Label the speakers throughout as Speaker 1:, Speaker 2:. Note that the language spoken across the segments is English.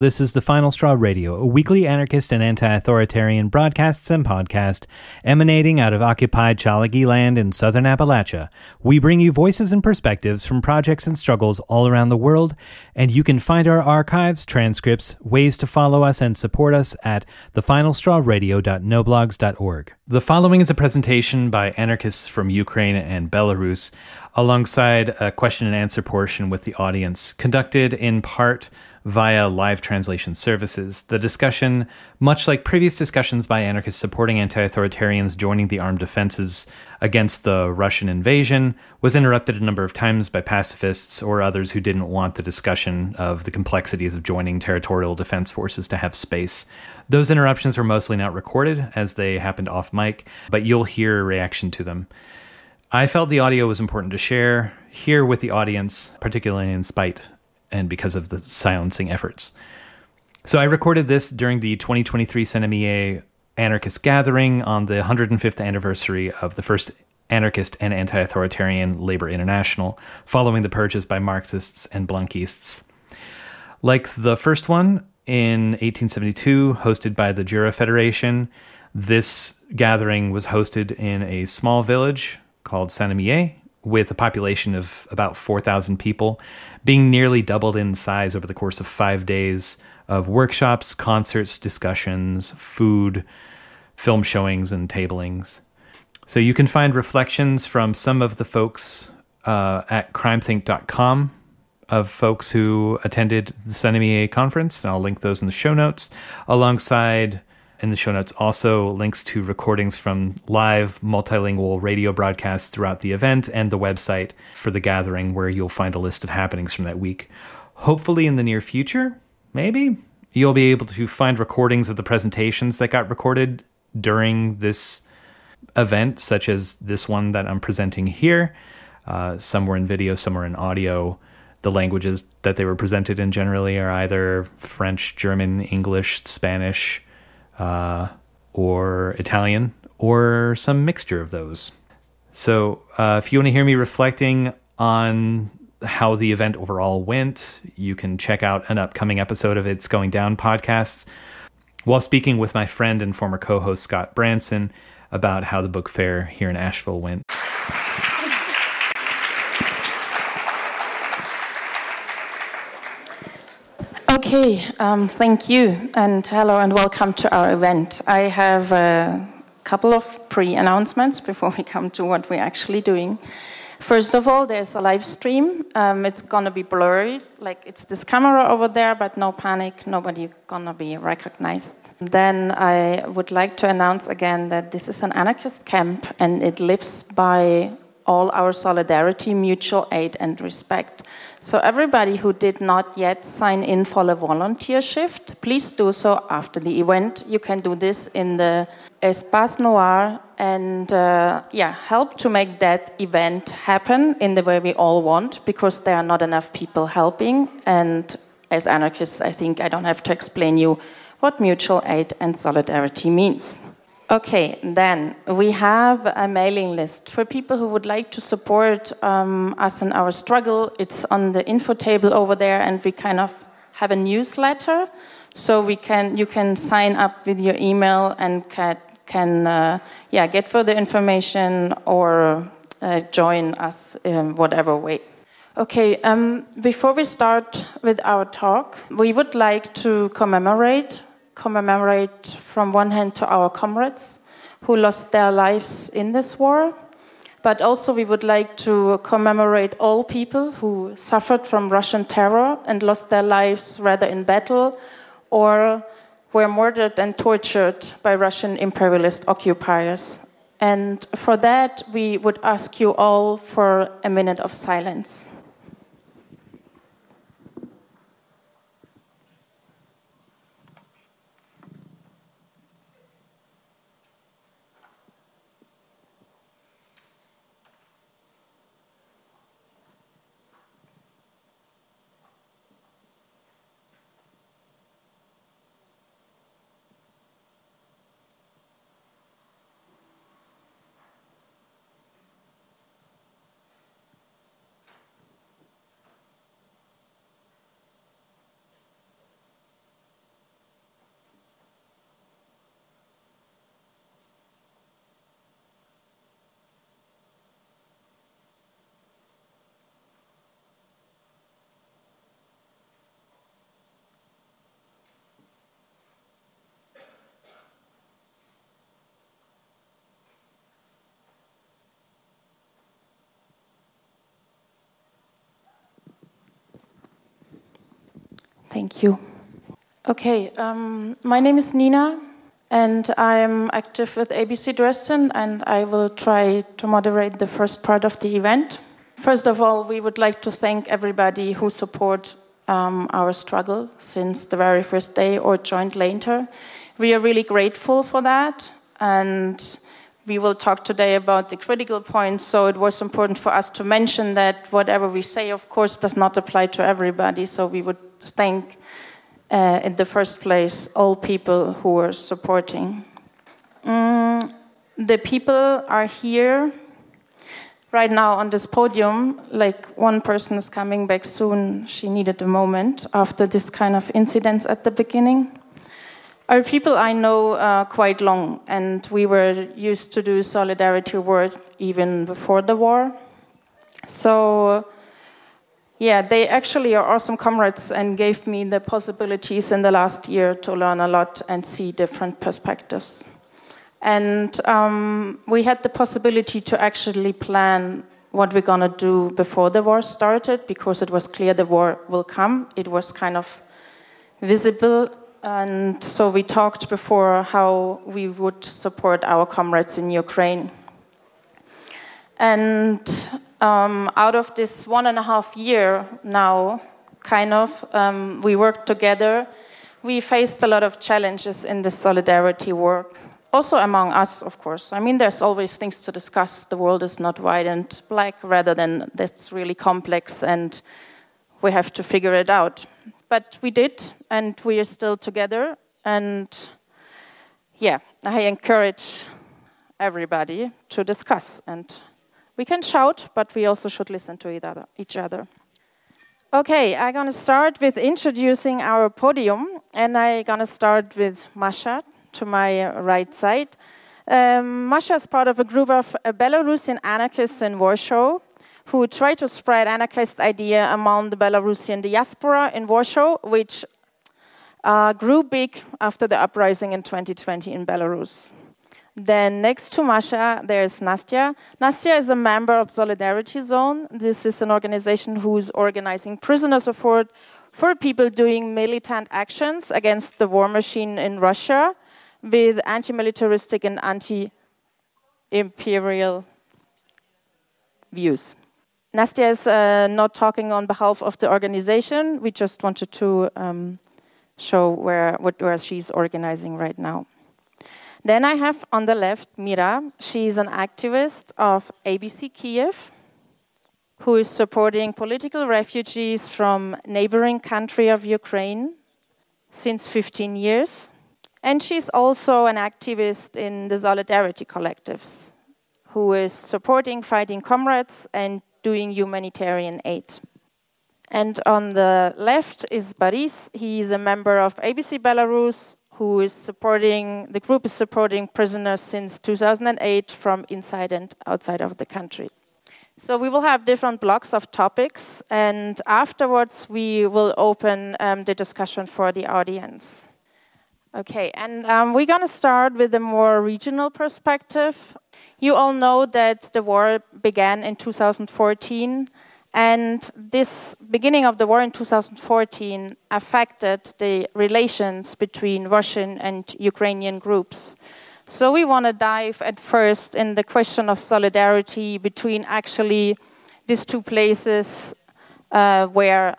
Speaker 1: This is the Final Straw Radio, a weekly anarchist and anti authoritarian broadcasts and podcast emanating out of occupied Tsalagi land in southern Appalachia. We bring you voices and perspectives from projects and struggles all around the world, and you can find our archives, transcripts, ways to follow us and support us at thefinalstrawradio.noblogs.org. The following is a presentation by anarchists from Ukraine and Belarus, alongside a question and answer portion with the audience, conducted in part via live translation services. The discussion, much like previous discussions by anarchists supporting anti authoritarians joining the armed defenses against the Russian invasion, was interrupted a number of times by pacifists or others who didn't want the discussion of the complexities of joining territorial defense forces to have space. Those interruptions were mostly not recorded as they happened off mic, but you'll hear a reaction to them. I felt the audio was important to share here with the audience, particularly in spite and because of the silencing efforts. So I recorded this during the 2023 Saint-Imier anarchist gathering on the 105th anniversary of the first anarchist and anti-authoritarian labor international, following the purges by Marxists and Blanquists. Like the first one in 1872, hosted by the Jura Federation, this gathering was hosted in a small village called Saint-Imier with a population of about 4,000 people, being nearly doubled in size over the course of five days of workshops, concerts, discussions, food, film showings, and tablings. So you can find reflections from some of the folks uh, at crimethinc.com of folks who attended the Saint-Imier conference, and I'll link those in the show notes, alongside in the show notes also links to recordings from live multilingual radio broadcasts throughout the event and the website for the gathering where you'll find a list of happenings from that week. Hopefully, in the near future, maybe, you'll be able to find recordings of the presentations that got recorded during this event, such as this one that I'm presenting here. Uh, some were in video, some were in audio. The languages that they were presented in generally are either French, German, English, Spanish, uh, or Italian, or some mixture of those. So, uh, if you want to hear me reflecting on how the event overall went, you can check out an upcoming episode of It's Going Down podcasts while speaking with my friend and former co host Scott Branson about how the book fair here in Asheville went.
Speaker 2: Okay, um, thank you, and hello and welcome to our event. I have a couple of pre announcements before we come to what we're actually doing. First of all, there's a live stream. Um, it's gonna be blurry, like it's this camera over there, but no panic, nobody gonna be recognized. Then I would like to announce again that this is an anarchist camp and it lives by all our solidarity, mutual aid, and respect. So, everybody who did not yet sign in for the volunteer shift, please do so after the event. You can do this in the Espace Noir and uh, yeah, help to make that event happen in the way we all want because there are not enough people helping. And as anarchists, I think I don't have to explain you what mutual aid and solidarity means. Okay, then we have a mailing list for people who would like to support um, us in our struggle. It's on the info table over there, and we kind of have a newsletter, so we can you can sign up with your email and can, can uh, yeah get further information or uh, join us in whatever way. Okay, um, before we start with our talk, we would like to commemorate commemorate from one hand to our comrades who lost their lives in this war, but also we would like to commemorate all people who suffered from Russian terror and lost their lives rather in battle or were murdered and tortured by Russian imperialist occupiers. And for that, we would ask you all for a minute of silence. Thank you. Okay, um, my name is Nina, and I'm active with ABC Dresden, and I will try to moderate the first part of the event. First of all, we would like to thank everybody who support um, our struggle since the very first day or joined later. We are really grateful for that, and we will talk today about the critical points. So it was important for us to mention that whatever we say, of course, does not apply to everybody. So we would thank, uh, in the first place, all people who were supporting. Mm, the people are here right now on this podium. Like one person is coming back soon. She needed a moment after this kind of incidents at the beginning. Are people I know uh, quite long, and we were used to do solidarity work even before the war. So, yeah, they actually are awesome comrades and gave me the possibilities in the last year to learn a lot and see different perspectives. And um, we had the possibility to actually plan what we're going to do before the war started because it was clear the war will come. It was kind of visible and so we talked before how we would support our comrades in Ukraine. And um, out of this one and a half year now, kind of, um, we worked together. We faced a lot of challenges in the solidarity work, also among us, of course. I mean, there's always things to discuss. The world is not white and black, rather than that's really complex, and we have to figure it out but we did, and we are still together. And yeah, I encourage everybody to discuss. And we can shout, but we also should listen to each other. Okay, I'm going to start with introducing our podium, and I'm going to start with Masha to my right side. Um, Masha is part of a group of Belarusian anarchists in Warsaw who try to spread anarchist idea among the Belarusian diaspora in Warsaw, which uh, grew big after the uprising in 2020 in Belarus. Then next to Masha, there's Nastya. Nastya is a member of Solidarity Zone. This is an organization who's organizing prisoner support for people doing militant actions against the war machine in Russia with anti-militaristic and anti-imperial views. Nastya is uh, not talking on behalf of the organization. We just wanted to um, show where, what, where she's organizing right now. Then I have on the left Mira. She is an activist of ABC Kiev, who is supporting political refugees from neighboring country of Ukraine since 15 years. And she's also an activist in the Solidarity Collectives, who is supporting fighting comrades and doing humanitarian aid. And on the left is Boris. He is a member of ABC Belarus, who is supporting, the group is supporting prisoners since 2008 from inside and outside of the country. So we will have different blocks of topics, and afterwards we will open um, the discussion for the audience. Okay, and um, we're going to start with a more regional perspective you all know that the war began in 2014, and this beginning of the war in 2014 affected the relations between Russian and Ukrainian groups. So we want to dive at first in the question of solidarity between actually these two places uh, where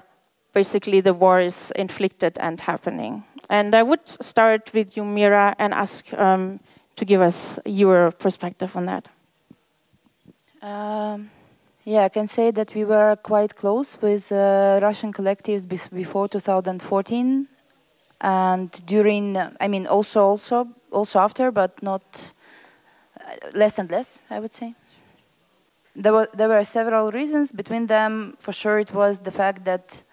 Speaker 2: basically the war is inflicted and happening. And I would start with you, Mira, and ask um, to give us your perspective on that.
Speaker 3: Um, yeah, I can say that we were quite close with uh, Russian collectives before 2014, and during, I mean, also, also, also after, but not uh, less and less, I would say. There were there were several reasons. Between them, for sure, it was the fact that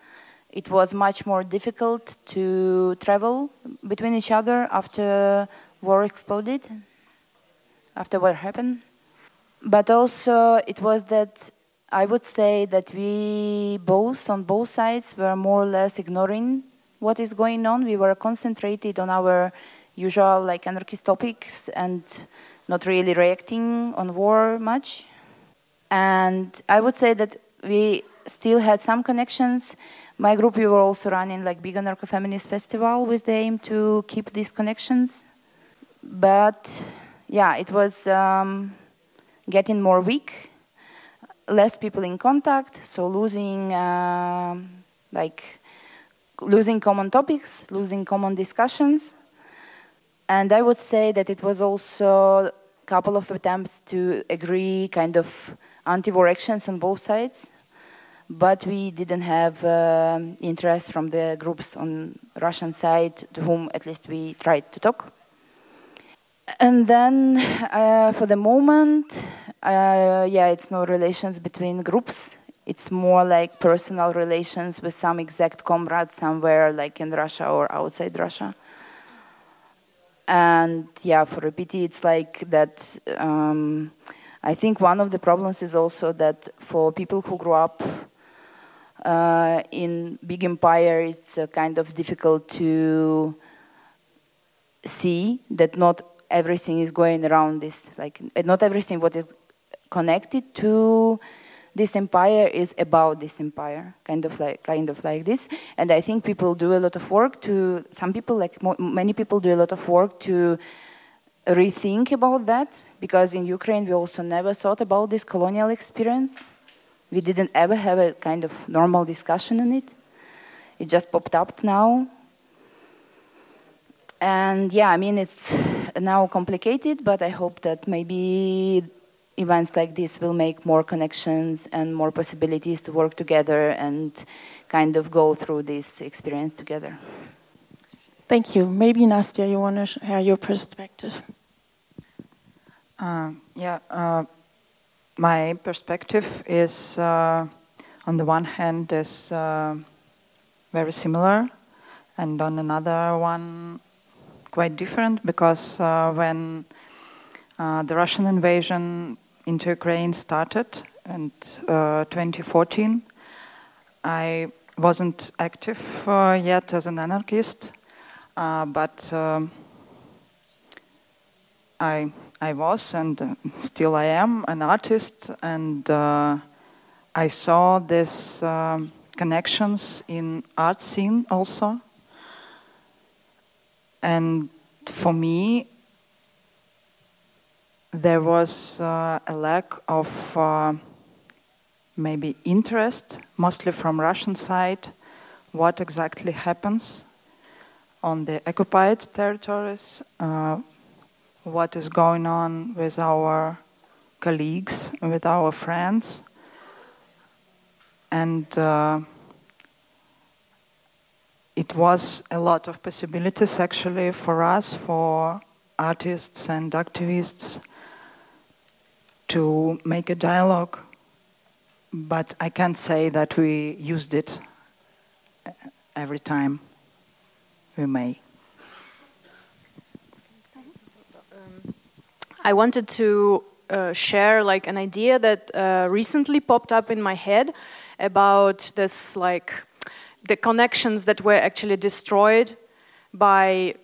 Speaker 3: it was much more difficult to travel between each other after war exploded, after what happened. But also, it was that I would say that we both, on both sides, were more or less ignoring what is going on. We were concentrated on our usual like anarchist topics and not really reacting on war much. And I would say that we still had some connections, my group, we were also running like big anarcho-feminist festival with the aim to keep these connections. But yeah, it was um, getting more weak, less people in contact, so losing uh, like losing common topics, losing common discussions. And I would say that it was also a couple of attempts to agree kind of anti-war actions on both sides but we didn't have uh, interest from the groups on Russian side to whom at least we tried to talk. And then uh, for the moment, uh, yeah, it's no relations between groups. It's more like personal relations with some exact comrades somewhere like in Russia or outside Russia. And yeah, for PT, it's like that. Um, I think one of the problems is also that for people who grew up uh, in big empire it's uh, kind of difficult to see that not everything is going around this like not everything what is connected to this empire is about this empire kind of like kind of like this and i think people do a lot of work to some people like many people do a lot of work to rethink about that because in ukraine we also never thought about this colonial experience we didn't ever have a kind of normal discussion on it. It just popped up now. And yeah, I mean, it's now complicated, but I hope that maybe events like this will make more connections and more possibilities to work together and kind of go through this experience together.
Speaker 2: Thank you. Maybe Nastya, you want to share your perspective?
Speaker 4: Uh, yeah, uh, my perspective is, uh, on the one hand, is uh, very similar, and on another one, quite different because uh, when uh, the Russian invasion into Ukraine started in uh, 2014, I wasn't active uh, yet as an anarchist, but um, I I was and uh, still I am an artist, and uh, I saw these um, connections in art scene also. And for me, there was uh, a lack of uh, maybe interest, mostly from Russian side, what exactly happens on the occupied territories uh, what is going on with our colleagues, with our friends. And uh, it was a lot of possibilities actually for us, for artists and activists, to make a dialogue. But I can't say that we used it every time we may.
Speaker 5: I wanted to uh, share like an idea that uh, recently popped up in my head about this like the connections that were actually destroyed by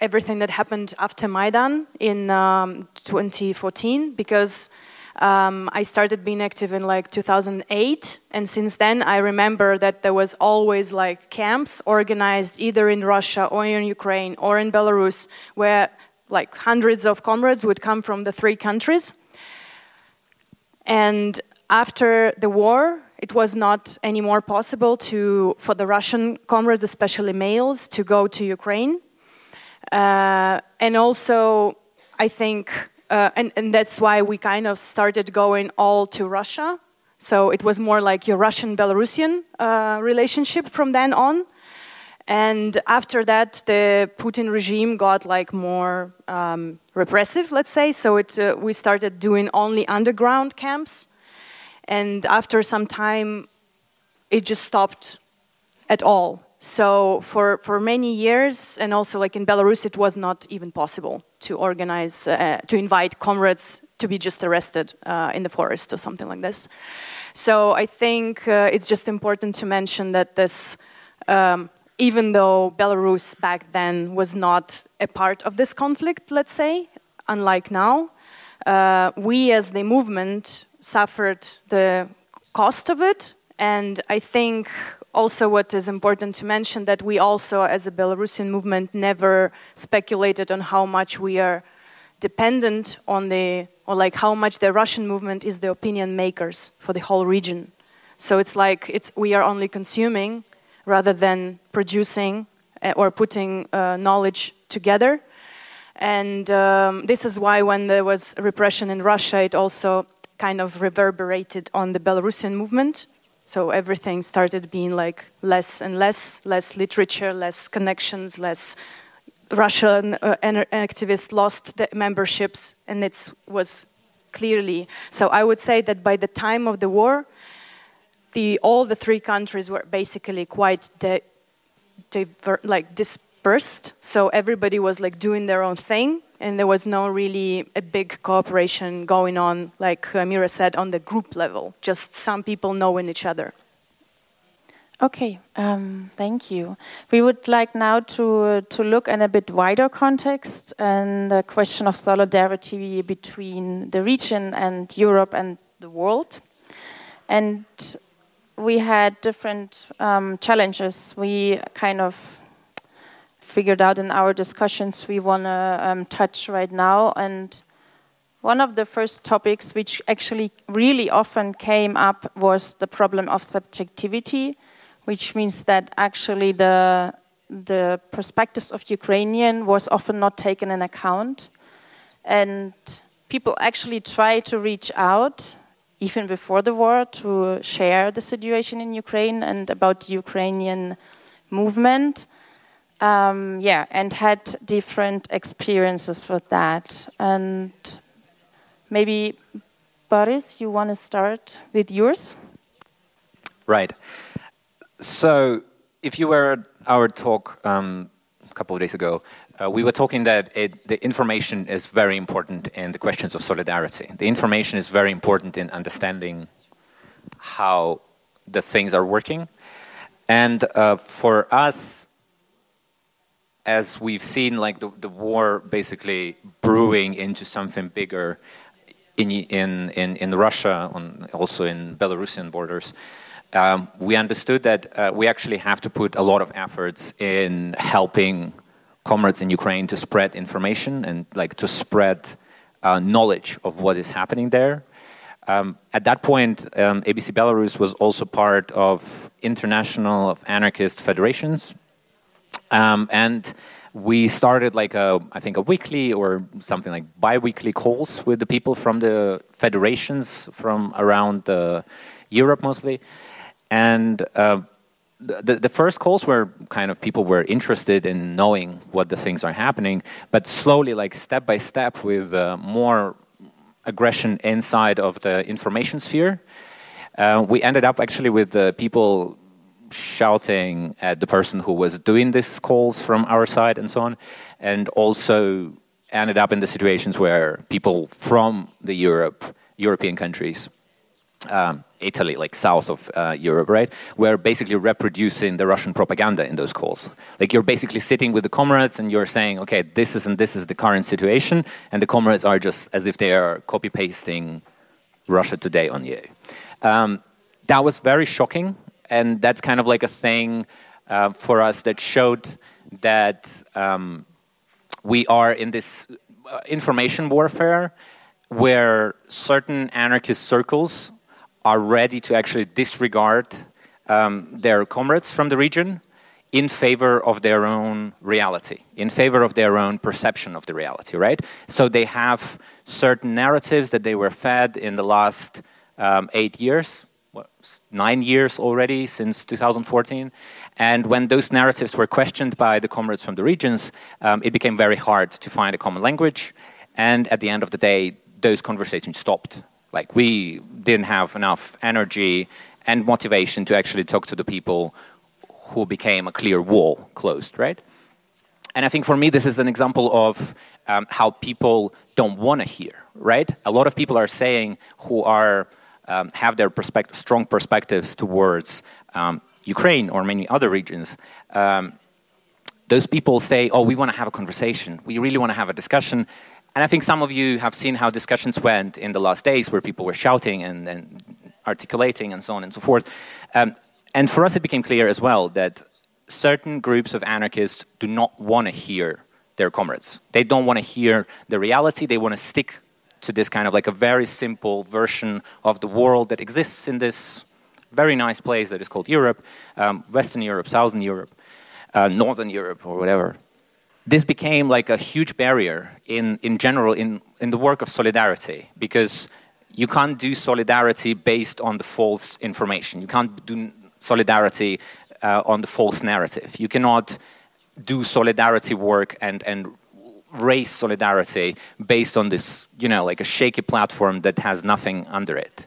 Speaker 5: everything that happened after Maidan in um, 2014 because um, I started being active in like 2008 and since then I remember that there was always like camps organized either in Russia or in Ukraine or in Belarus where like hundreds of comrades would come from the three countries. And after the war, it was not anymore possible to, for the Russian comrades, especially males, to go to Ukraine. Uh, and also, I think, uh, and, and that's why we kind of started going all to Russia. So it was more like your Russian Belarusian uh, relationship from then on. And after that, the Putin regime got like more um, repressive, let's say. So it, uh, we started doing only underground camps. And after some time, it just stopped at all. So for, for many years, and also like in Belarus, it was not even possible to organize, uh, to invite comrades to be just arrested uh, in the forest or something like this. So I think uh, it's just important to mention that this um, even though Belarus back then was not a part of this conflict, let's say, unlike now, uh, we as the movement suffered the cost of it. And I think also what is important to mention that we also as a belarusian movement never speculated on how much we are dependent on the or like how much the russian movement is the opinion makers for the whole region. So it's like it's we are only consuming rather than producing uh, or putting uh, knowledge together. And um, this is why when there was repression in russia it also kind of reverberated on the belarusian movement so everything started being like less and less, less literature, less connections, less Russian uh, activists lost the memberships, and it was clearly. So I would say that by the time of the war, the, all the three countries were basically quite diver, like dispersed. So everybody was like doing their own thing, and there was no really a big cooperation going on, like Mira said, on the group level. Just some people knowing each other.
Speaker 2: Okay, um, thank you. We would like now to to look in a bit wider context and the question of solidarity between the region and Europe and the world. And we had different um, challenges. We kind of figured out in our discussions we want to um, touch right now. And one of the first topics, which actually really often came up, was the problem of subjectivity, which means that actually the the perspectives of Ukrainian was often not taken in account, and people actually try to reach out even before the war to share the situation in Ukraine and about Ukrainian movement um, yeah, and had different experiences with that. And maybe, Boris, you want to start with yours?
Speaker 6: Right. So, if you were at our talk um, a couple of days ago, uh, we were talking that it, the information is very important in the questions of solidarity. The information is very important in understanding how the things are working. And uh, for us, as we've seen like the, the war basically brewing into something bigger in, in, in, in Russia, on, also in Belarusian borders, um, we understood that uh, we actually have to put a lot of efforts in helping comrades in Ukraine to spread information and like to spread uh, knowledge of what is happening there. Um, at that point, um, ABC Belarus was also part of international of anarchist federations, um, and we started like a, I think a weekly or something like bi-weekly calls with the people from the federations from around uh, Europe mostly. And uh, the, the first calls were kind of people were interested in knowing what the things are happening, but slowly, like step by step, with uh, more aggression inside of the information sphere, uh, we ended up actually with the people shouting at the person who was doing these calls from our side and so on, and also ended up in the situations where people from the Europe, European countries, um, Italy, like south of uh, Europe, right, were basically reproducing the Russian propaganda in those calls. Like you're basically sitting with the comrades and you're saying, okay, this is and this is the current situation, and the comrades are just as if they are copy pasting Russia today on you. Um, that was very shocking and that's kind of like a thing uh, for us that showed that um, we are in this uh, information warfare where certain anarchist circles are ready to actually disregard um, their comrades from the region in favor of their own reality, in favor of their own perception of the reality, right? So they have certain narratives that they were fed in the last um, eight years, what, nine years already since 2014. And when those narratives were questioned by the comrades from the regions, um, it became very hard to find a common language. And at the end of the day, those conversations stopped. Like we didn't have enough energy and motivation to actually talk to the people who became a clear wall closed, right? And I think for me, this is an example of um, how people don't want to hear, right? A lot of people are saying who are um, have their perspective, strong perspectives towards um, Ukraine or many other regions, um, those people say, oh, we want to have a conversation. We really want to have a discussion. And I think some of you have seen how discussions went in the last days where people were shouting and, and articulating and so on and so forth. Um, And for us, it became clear as well that certain groups of anarchists do not want to hear their comrades. They don't want to hear the reality. They want to stick to this kind of like a very simple version of the world that exists in this very nice place that is called Europe, um, Western Europe, Southern Europe, uh, Northern Europe, or whatever. This became like a huge barrier in, in general in, in the work of solidarity because you can't do solidarity based on the false information. You can't do solidarity uh, on the false narrative. You cannot do solidarity work and, and raise solidarity based on this, you know, like a shaky platform that has nothing under it.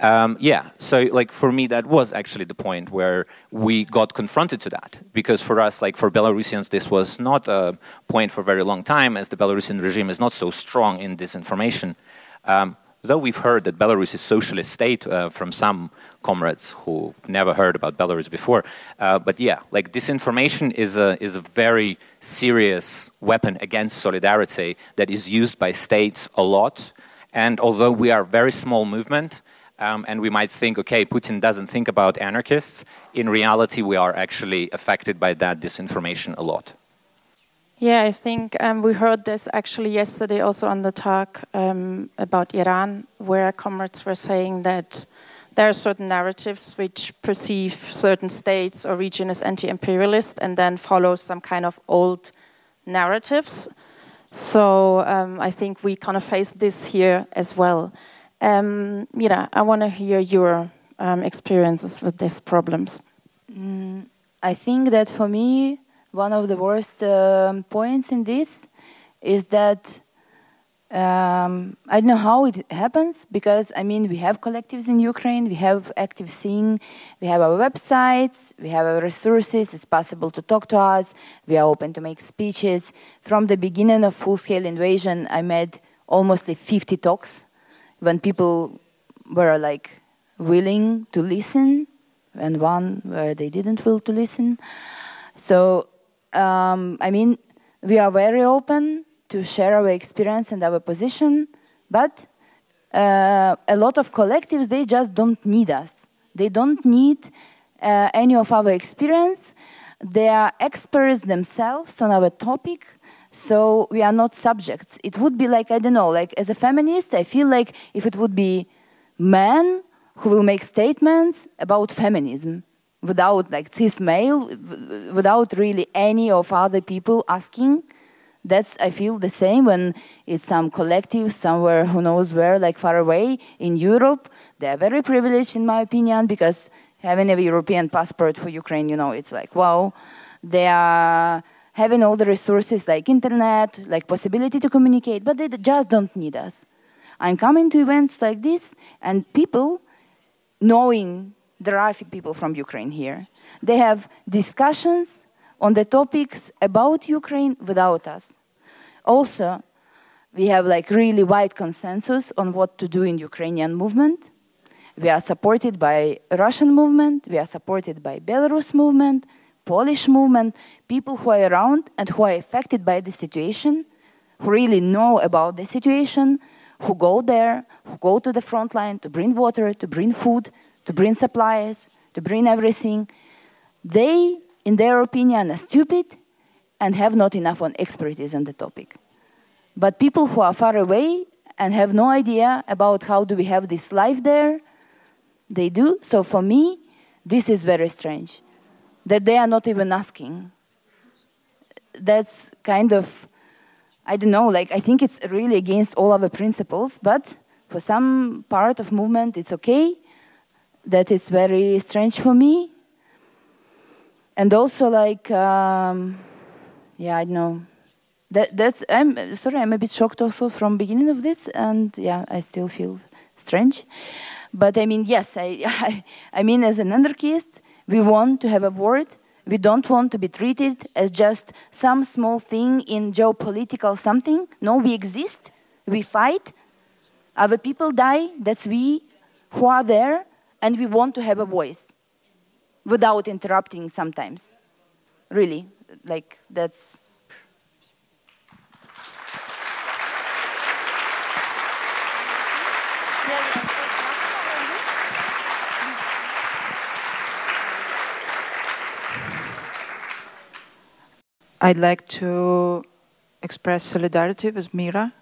Speaker 6: Um, yeah, so like for me, that was actually the point where we got confronted to that. Because for us, like for Belarusians, this was not a point for a very long time, as the Belarusian regime is not so strong in disinformation. Um, though we've heard that Belarus is a socialist state uh, from some comrades who've never heard about Belarus before. Uh, but yeah, like disinformation is a, is a very serious weapon against solidarity that is used by states a lot. And although we are a very small movement, um, and we might think, okay, Putin doesn't think about anarchists, in reality, we are actually affected by that disinformation a lot.
Speaker 2: Yeah, I think um, we heard this actually yesterday also on the talk um, about Iran, where comrades were saying that there are certain narratives which perceive certain states or region as anti-imperialist and then follow some kind of old narratives. So um, I think we kind of face this here as well. Um, Mira, I want to hear your um, experiences with these problems.
Speaker 3: Mm, I think that for me, one of the worst um, points in this is that um, I don't know how it happens because I mean we have collectives in Ukraine, we have active seeing, we have our websites, we have our resources. It's possible to talk to us. We are open to make speeches. From the beginning of full-scale invasion, I made almost 50 talks when people were like willing to listen, and one where they didn't will to listen. So um, I mean, we are very open to share our experience and our position, but uh, a lot of collectives, they just don't need us. They don't need uh, any of our experience. They are experts themselves on our topic, so we are not subjects. It would be like, I don't know, like as a feminist, I feel like if it would be men who will make statements about feminism, without like cis male, without really any of other people asking. That's I feel the same when it's some collective somewhere who knows where, like far away in Europe. They are very privileged, in my opinion, because having a European passport for Ukraine, you know, it's like wow. They are having all the resources like internet, like possibility to communicate, but they just don't need us. I'm coming to events like this, and people knowing there are people from Ukraine here. They have discussions on the topics about Ukraine without us. Also, we have like really wide consensus on what to do in Ukrainian movement. We are supported by Russian movement, we are supported by Belarus movement, Polish movement, people who are around and who are affected by the situation, who really know about the situation, who go there, who go to the front line to bring water, to bring food, to bring supplies, to bring everything, they, in their opinion, are stupid and have not enough on expertise on the topic. But people who are far away and have no idea about how do we have this life there, they do. So for me, this is very strange that they are not even asking. That's kind of, I don't know, like I think it's really against all our principles, but for some part of movement, it's okay that is very strange for me. And also, like, um, yeah, I know. That, that's I'm sorry. I'm a bit shocked also from beginning of this, and yeah, I still feel strange. But I mean, yes, I, I, I mean, as an anarchist, we want to have a word. We don't want to be treated as just some small thing in geopolitical something. No, we exist. We fight. Other people die. That's we who are there and we want to have a voice without interrupting sometimes. Really, like that's.
Speaker 4: I'd like to express solidarity with Mira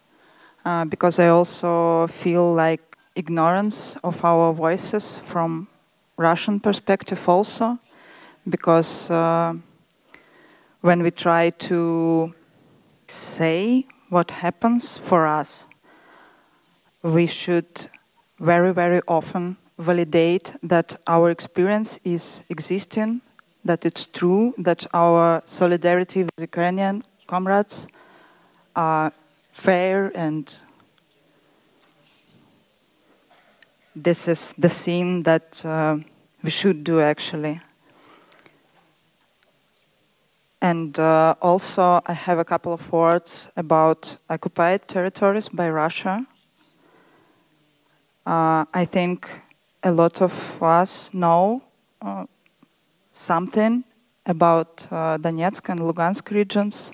Speaker 4: uh, because I also feel like ignorance of our voices from Russian perspective also because uh, when we try to say what happens for us, we should very, very often validate that our experience is existing, that it's true, that our solidarity with Ukrainian comrades are fair and this is the scene that uh, we should do actually. And uh, also, I have a couple of words about occupied territories by Russia. Uh, I think a lot of us know uh, something about uh, Donetsk and Lugansk regions,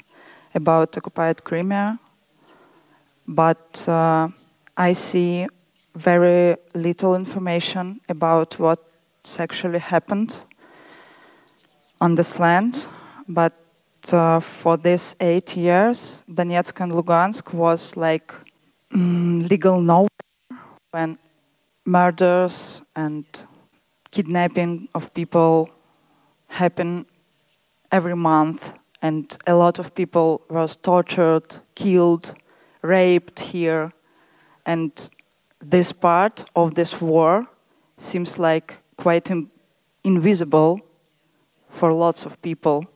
Speaker 4: about occupied Crimea, but uh, I see very little information about what actually happened on this land. But uh, for these eight years, Donetsk and Lugansk was like mm, legal nowhere when murders and kidnapping of people happen every month and a lot of people was tortured killed raped here and this part of this war seems like quite in invisible for lots of people.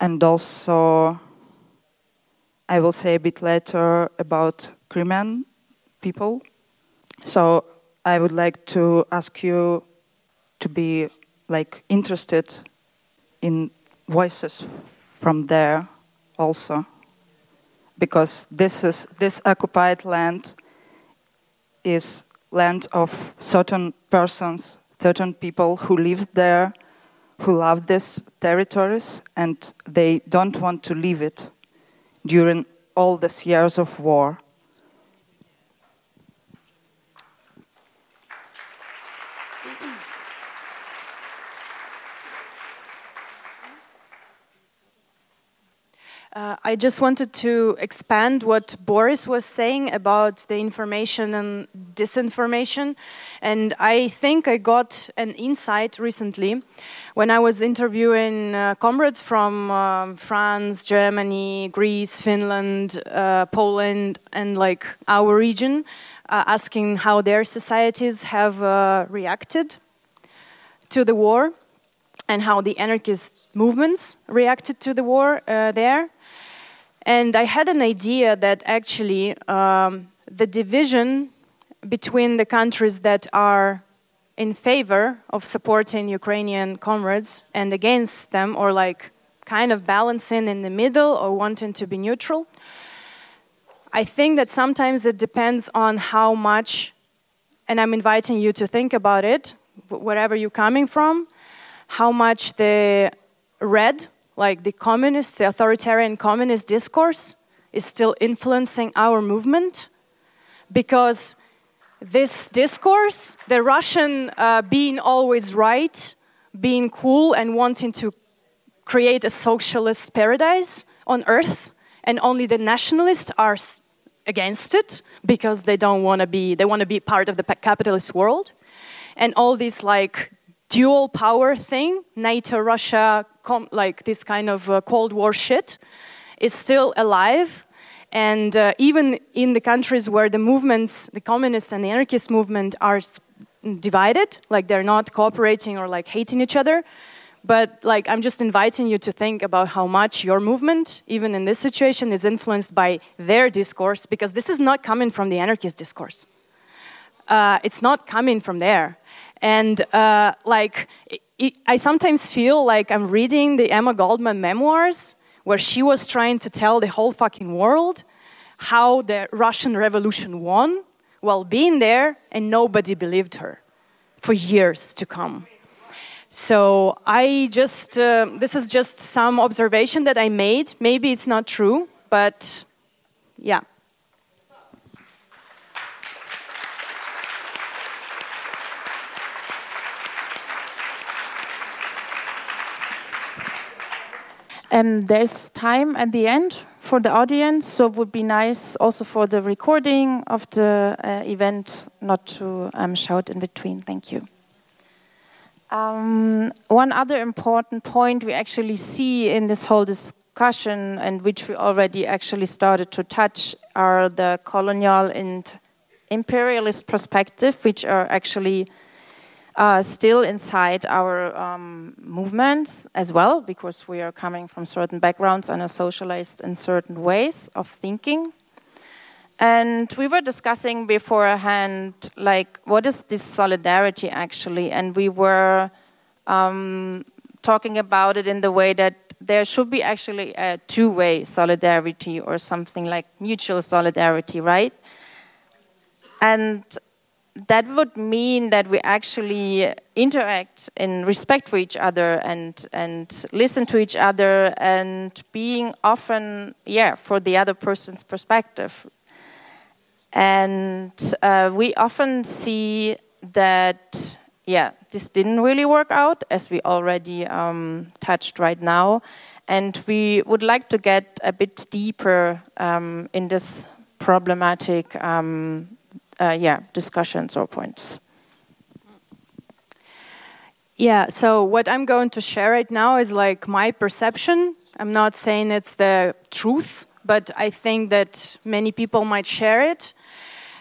Speaker 4: And also i will say a bit later about crimean people. So I would like to ask you to be like interested in voices from there also. Because this is this occupied land is land of certain persons certain people who live there who love these territories and they don't want to leave it during all these years of war
Speaker 5: Uh, I just wanted to expand what Boris was saying about the information and disinformation. And I think I got an insight recently when I was interviewing uh, comrades from uh, France, Germany, Greece, Finland, uh, Poland, and like our region, uh, asking how their societies have uh, reacted to the war and how the anarchist movements reacted to the war there. And I had an idea that actually um, the division between the countries that are in favor of supporting Ukrainian comrades and against them, or like kind of balancing in the middle or wanting to be neutral. I think that sometimes it depends on how much, and I'm inviting you to think about it, wherever you're coming from, how much the red like the communist, the authoritarian communist discourse is still influencing our movement because this discourse, the Russian uh, being always right, being cool, and wanting to create a socialist paradise on earth, and only the nationalists are against it because they don't want to be, they want to be part of the capitalist world. And all these like dual power thing, NATO, Russia, like this kind of uh, Cold War shit, is still alive. And uh, even in the countries where the movements, the communist and the anarchist movement, are divided, like they're not cooperating or like hating each other. But like I'm just inviting you to think about how much your movement, even in this situation, is influenced by their discourse, because this is not coming from the anarchist discourse. Uh, it's not coming from there and uh, like, it, I sometimes feel like I'm reading the Emma Goldman memoirs, where she was trying to tell the whole fucking world how the Russian Revolution won while being there, and nobody believed her for years to come. So I just, uh, this is just some observation that I made. Maybe it's not true, but yeah.
Speaker 2: Um, there's time at the end for the audience, so it would be nice also for the recording of the uh, event not to um, shout in between. Thank you. Um, one other important point we actually see in this whole discussion, and which we already actually started to touch, are the colonial and imperialist perspective, which are actually uh, still inside our um, movements as well, because we are coming from certain backgrounds and are socialized in certain ways of thinking. And we were discussing beforehand, like, what is this solidarity actually? And we were um, talking about it in the way that there should be actually a two way solidarity or something like mutual solidarity, right? And that would mean that we actually interact in respect for each other and and listen to each other and being often yeah for the other person's perspective. And uh, we often see that yeah this didn't really work out as we already um, touched right now. And we would like to get a bit deeper um, in this problematic um, uh, yeah, discussions or points.
Speaker 5: Yeah, so what I'm going to share right now is like my perception. I'm not saying it's the truth, but I think that many people might share it.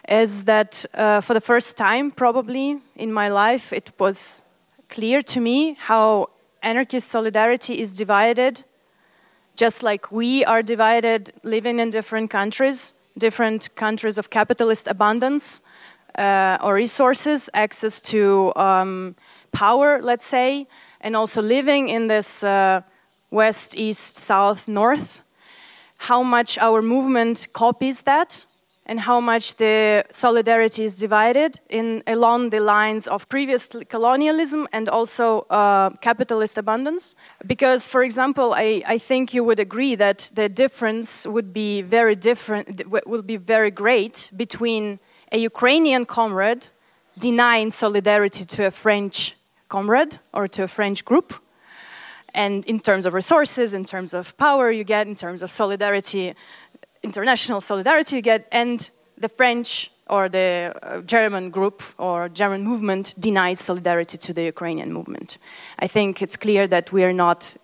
Speaker 5: Is that uh, for the first time, probably in my life, it was clear to me how anarchist solidarity is divided, just like we are divided living in different countries different countries of capitalist abundance uh, or resources, access to um, power, let's say, and also living in this uh, west, east, south, north, how much our movement copies that and how much the solidarity is divided in along the lines of previous colonialism and also uh, capitalist abundance. Because, for example, I, I think you would agree that the difference would be very different, will be very great between a Ukrainian comrade denying solidarity to a French comrade or to a French group. And in terms of resources, in terms of power you get, in terms of solidarity, international solidarity you get, and the French or the uh, German group or German movement denies solidarity to the Ukrainian movement. I think it's clear that we are not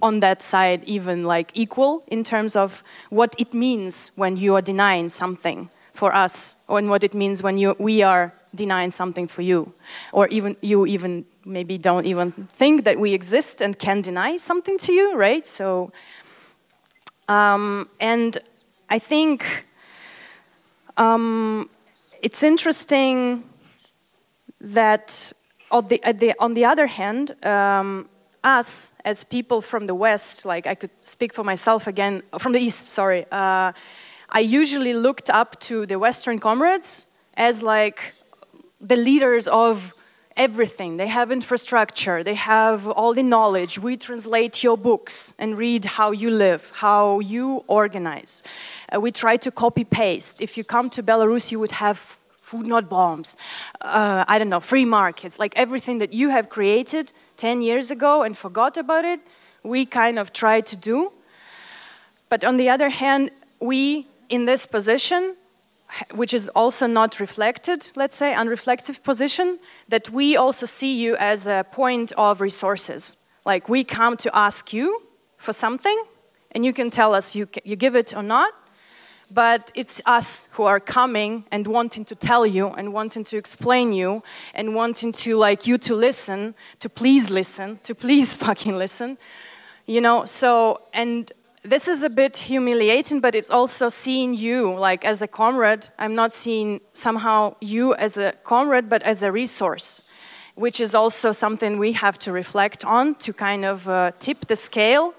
Speaker 5: on that side even like equal in terms of what it means when you are denying something for us or what it means when you, we are denying something for you or even you even maybe don't even think that we exist and can deny something to you right so um, and I think um, it's interesting that on the, the, on the other hand, um, us as people from the West, like I could speak for myself again, from the East, sorry, uh, I usually looked up to the Western comrades as like the leaders of everything. They have infrastructure, they have all the knowledge. We translate your books and read how you live, how you organize. Uh, we try to copy paste. If you come to Belarus, you would have food not bombs, uh, I don't know, free markets, like everything that you have created 10 years ago and forgot about it, we kind of try to do. But on the other hand, we in this position which is also not reflected, let's say, unreflective position, that we also see you as a point of resources. Like we come to ask you for something, and you can tell us you, you give it or not, but it's us who are coming and wanting to tell you and wanting to explain you and wanting to like you to listen, to please listen, to please fucking listen. You know, so and this is a bit humiliating, but it's also seeing you like as a comrade. I'm not seeing somehow you as a comrade, but as a resource, which is also something we have to reflect on to kind of uh, tip the scale,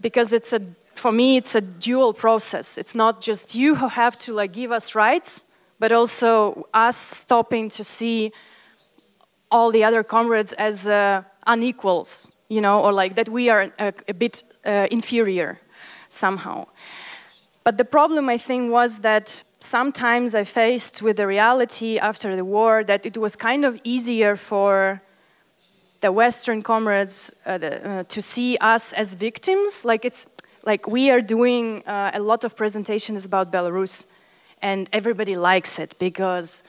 Speaker 5: because it's a for me it's a dual process. It's not just you who have to like give us rights, but also us stopping to see all the other comrades as uh, unequals, you know, or like that we are a, a bit uh, inferior somehow. But the problem, I think, was that sometimes I faced with the reality after the war that it was kind of easier for the Western comrades uh, the, uh, to see us as victims. Like it's like we are doing uh, a lot of presentations about Belarus, and everybody likes it because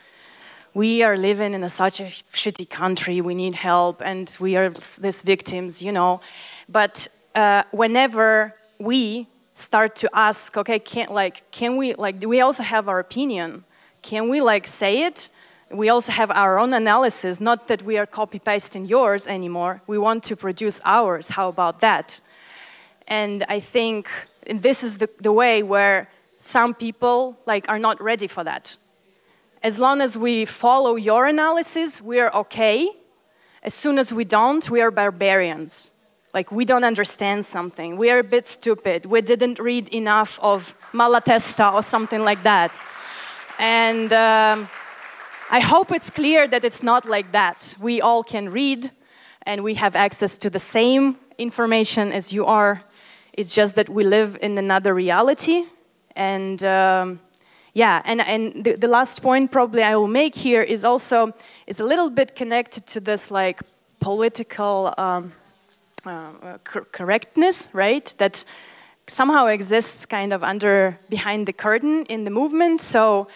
Speaker 5: we are living in a, such a shitty country. We need help, and we are these victims, you know. But uh, whenever we start to ask, okay, can like can we like do we also have our opinion? Can we like say it? We also have our own analysis. Not that we are copy pasting yours anymore. We want to produce ours. How about that? And I think this is the, the way where some people like are not ready for that. As long as we follow your analysis, we are okay. As soon as we don't, we are barbarians. Like we don't understand something. We are a bit stupid. We didn't read enough of Malatesta or something like that. And um, I hope it's clear that it's not like that. We all can read and we have access to the same information as you are. It's just that we live in another reality. And um, yeah, and, and the, the, last point probably I will make here is also is a little bit connected to this like political um, uh, correctness, right? That somehow exists kind of under behind the curtain in the movement. So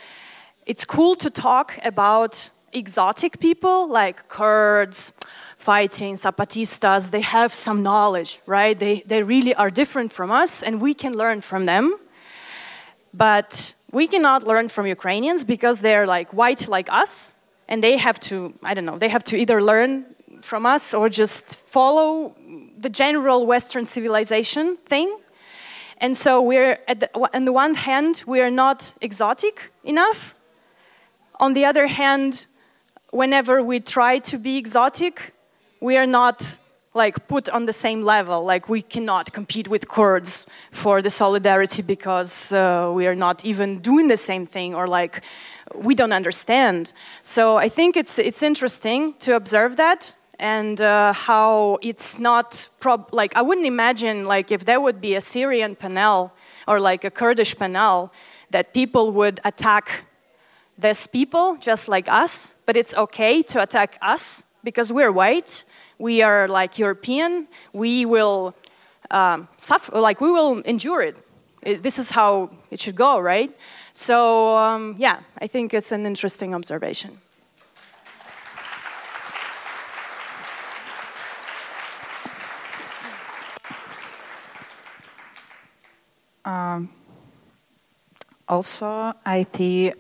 Speaker 5: it's cool to talk about exotic people like Kurds fighting Zapatistas. They have some knowledge, right? They, they really are different from us, and we can learn from them. But we cannot learn from Ukrainians because they're like white like us, and they have to, I don't know, they have to either learn from us or just follow the general Western civilization thing. And so we're, the, on the one hand, we are not exotic enough. On the other hand, whenever we try to be exotic, we are not like put on the same level. Like we cannot compete with Kurds for the solidarity because uh, we are not even doing the same thing, or like we don't understand. So I think it's it's interesting to observe that and uh, how it's not like I wouldn't imagine like if there would be a Syrian panel or like a Kurdish panel that people would attack this people just like us, but it's okay to attack us because we're white, we are like European, we will um, suffer, like we will endure it. it. This is how it should go, right? So um, yeah, I think it's an interesting observation.
Speaker 4: Um, also, I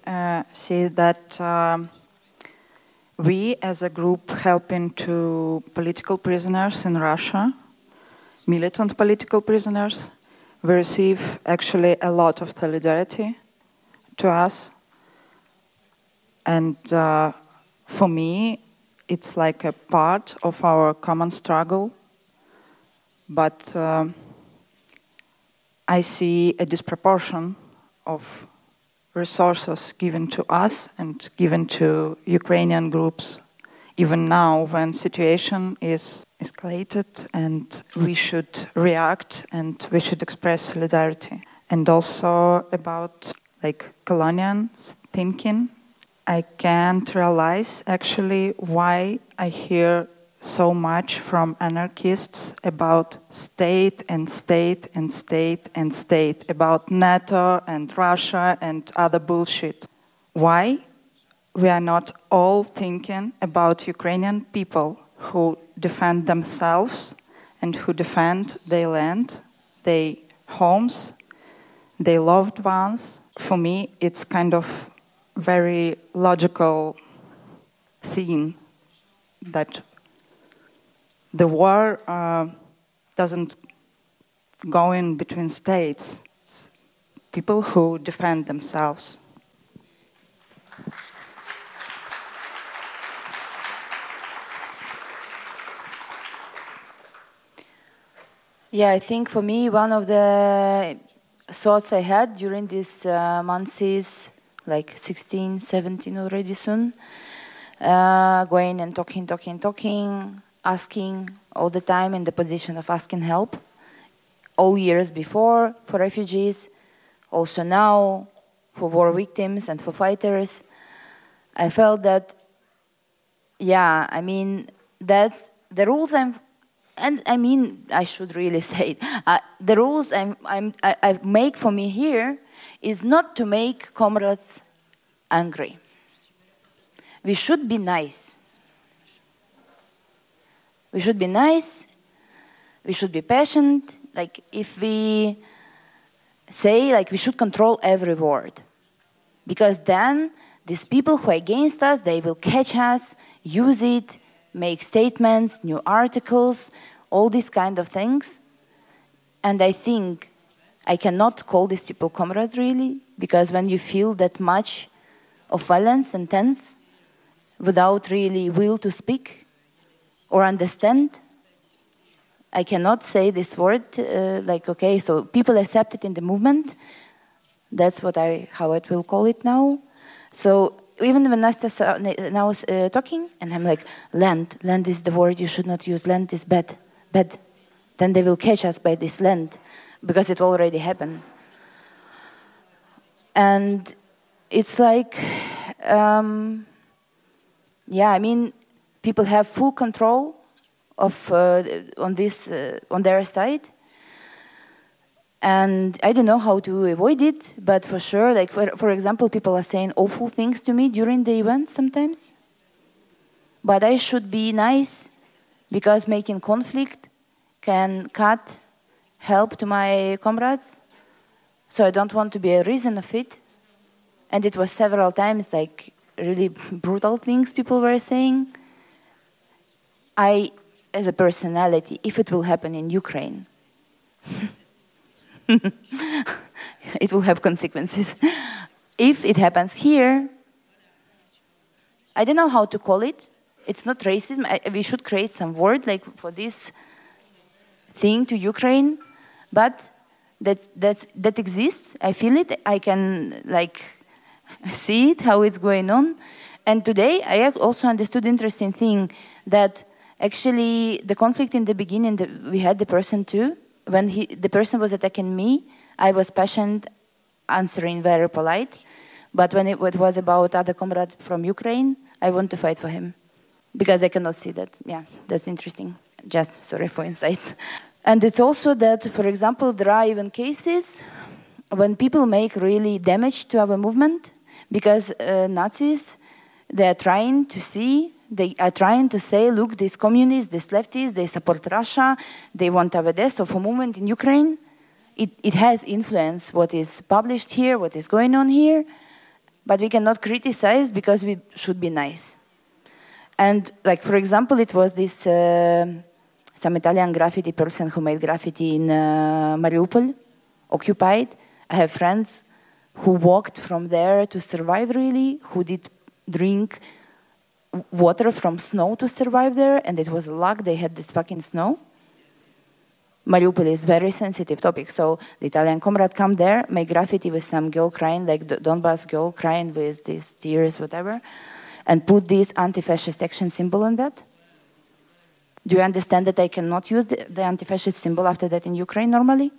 Speaker 4: uh, see that um, we, as a group helping to political prisoners in Russia, militant political prisoners, we receive actually a lot of solidarity to us. And uh, for me, it's like a part of our common struggle. But uh, I see a disproportion of resources given to us and given to Ukrainian groups, even now when situation is escalated and we should react and we should express solidarity. And also about like colonial thinking, I can't realize actually why I hear so much from anarchists about state and state and state and state, about NATO and Russia and other bullshit. Why? We are not all thinking about Ukrainian people who defend themselves and who defend their land, their homes, their loved ones. For me, it's kind of very logical thing that the war uh, doesn't go in between states. It's people who defend themselves.
Speaker 3: Yeah, I think for me, one of the thoughts I had during these uh, months is like 16, 17 already soon, uh, going and talking, talking, talking, asking all the time in the position of asking help, all years before for refugees, also now for war victims and for fighters. I felt that, yeah, I mean, that's the rules I'm, and I mean, I should really say it. Uh, the rules I'm, I'm, I, I make for me here is not to make comrades angry. We should be nice. We should be nice. We should be patient. Like if we say like we should control every word, because then these people who are against us, they will catch us, use it, make statements, new articles, all these kind of things. And I think I cannot call these people comrades really, because when you feel that much of violence and tense without really will to speak or understand, I cannot say this word uh, like okay. So people accept it in the movement. That's what I how I will call it now. So even when Nastya now is uh, talking, and I'm like, land, land is the word you should not use. Land is bad, bad. Then they will catch us by this land because it already happened. And it's like, um, yeah, I mean, people have full control of uh, on this uh, on their side. And i don't know how to avoid it but for sure like for, for example people are saying awful things to me during the event sometimes. But i should be nice because making conflict can cut help to my comrades. So i don't want to be a reason of it. And it was several times like really brutal things people were saying i as a personality if it will happen in ukraine it will have consequences. if it happens here, I don't know how to call it. It's not racism. I, we should create some word like for this thing to Ukraine, but that that that exists. I feel it. I can like see it how it's going on. And today I also understood interesting thing that actually the conflict in the beginning the, we had the person too when he, the person was attacking me, I was patient, answering very polite. But when it, it was about other comrade from Ukraine, I want to fight for him because I cannot see that. Yeah, that's interesting. Just sorry for insights. And it's also that, for example, there are even cases when people make really damage to our movement because uh, Nazis they are trying to see they are trying to say, look, these communists, these leftists, they support Russia, they want our death of a movement in Ukraine. It, it has influence what is published here, what is going on here, but we cannot criticize because we should be nice. And like, for example, it was this, uh, some Italian graffiti person who made graffiti in uh, Mariupol, occupied. I have friends who walked from there to survive really, who did drink water from snow to survive there, and it was luck they had this fucking snow. Mariupol is very sensitive topic, so the Italian comrade come there, make graffiti with some girl crying, like the Donbass girl crying with these tears, whatever, and put this anti-fascist action symbol on that. Do you understand that I cannot use the, the anti-fascist symbol after that in Ukraine normally?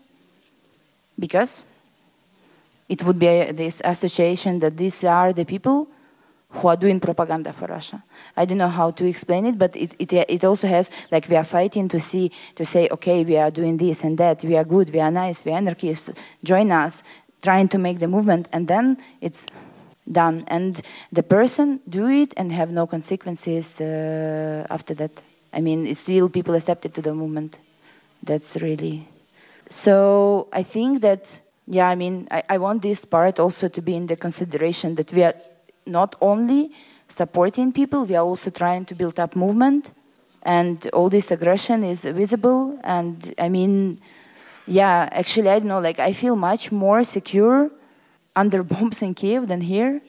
Speaker 3: Because it would be a, this association that these are the people who are doing propaganda for Russia. I don't know how to explain it, but it, it, it also has, like, we are fighting to see, to say, okay, we are doing this and that, we are good, we are nice, we are anarchists, join us, trying to make the movement, and then it's done. And the person do it and have no consequences uh, after that. I mean, it's still people accepted to the movement. That's really. So I think that, yeah, I mean, I, I want this part also to be in the consideration that we are not only supporting people, we are also trying to build up movement. And all this aggression is visible. And I mean, yeah, actually, I don't know, like, I feel much more secure under bombs in Kiev than here.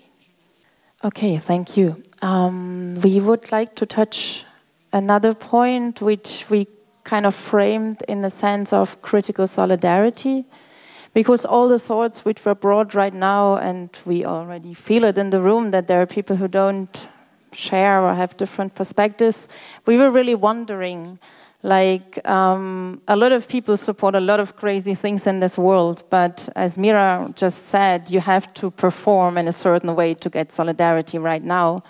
Speaker 2: Okay, thank you. Um, we would like to touch another point which we kind of framed in the sense of critical solidarity because all the thoughts which were brought right now, and we already feel it in the room that there are people who don't share or have different perspectives, we were really wondering. Like, um, a lot of people support a lot of crazy things in this world, but as Mira just said, you have to perform in a certain way to get solidarity right now.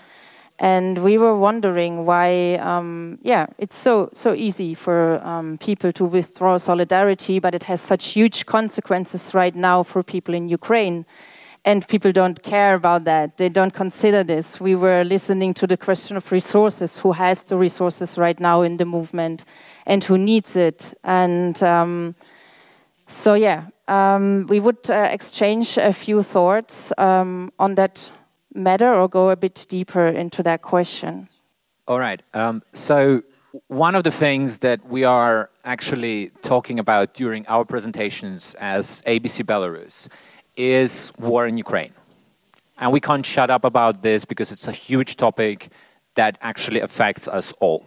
Speaker 2: And we were wondering why, um, yeah, it's so so easy for um, people to withdraw solidarity, but it has such huge consequences right now for people in Ukraine, and people don't care about that. They don't consider this. We were listening to the question of resources: who has the resources right now in the movement, and who needs it, and. Um, so yeah, um, we would uh, exchange a few thoughts um, on that matter or go a bit deeper into that question?
Speaker 6: All right. Um, so, one of the things that we are actually talking about during our presentations as ABC Belarus is war in Ukraine. And we can't shut up about this because it's a huge topic that actually affects us all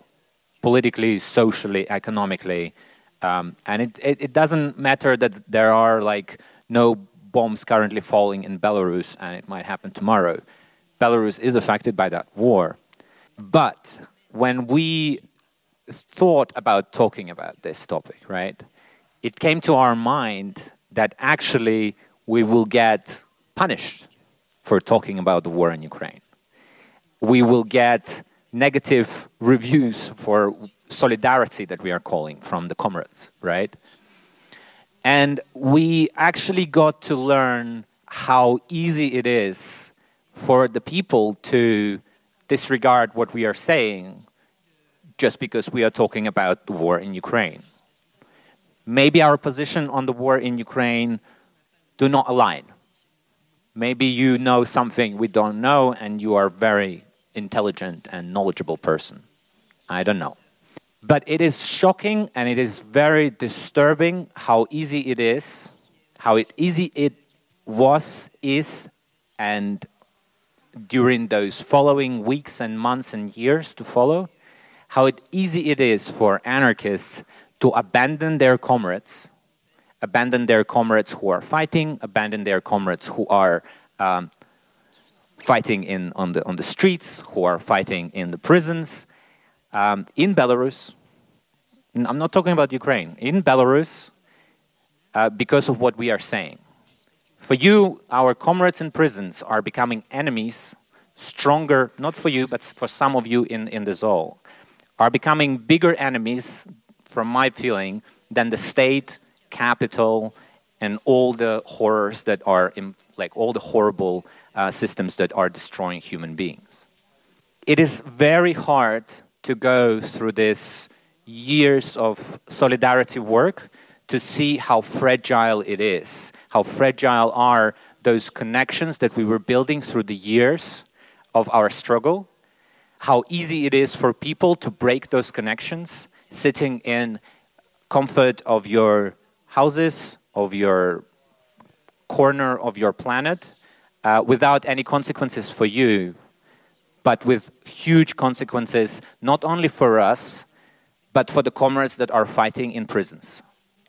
Speaker 6: politically, socially, economically. Um, and it, it, it doesn't matter that there are like no bombs currently falling in Belarus and it might happen tomorrow. Belarus is affected by that war. But when we thought about talking about this topic, right, it came to our mind that actually we will get punished for talking about the war in Ukraine. We will get negative reviews for solidarity that we are calling from the comrades, right? And we actually got to learn how easy it is for the people to disregard what we are saying just because we are talking about the war in Ukraine. Maybe our position on the war in Ukraine do not align. Maybe you know something we don't know and you are very intelligent and knowledgeable person. I don't know. But it is shocking and it is very disturbing how easy it is, how it easy it was, is, and during those following weeks and months and years to follow, how easy it is for anarchists to abandon their comrades, abandon their comrades who are fighting, abandon their comrades who are um, fighting in, on, the, on the streets, who are fighting in the prisons. Um, in Belarus, I'm not talking about Ukraine, in Belarus, uh, because of what we are saying. For you, our comrades in prisons are becoming enemies, stronger, not for you, but for some of you in, in the ZOL, are becoming bigger enemies, from my feeling, than the state, capital, and all the horrors that are, in, like all the horrible uh, systems that are destroying human beings. It is very hard to go through this years of solidarity work to see how fragile it is how fragile are those connections that we were building through the years of our struggle, how easy it is for people to break those connections sitting in comfort of your houses, of your corner of your planet, uh, without any consequences for you, but with huge consequences not only for us, but for the comrades that are fighting in prisons.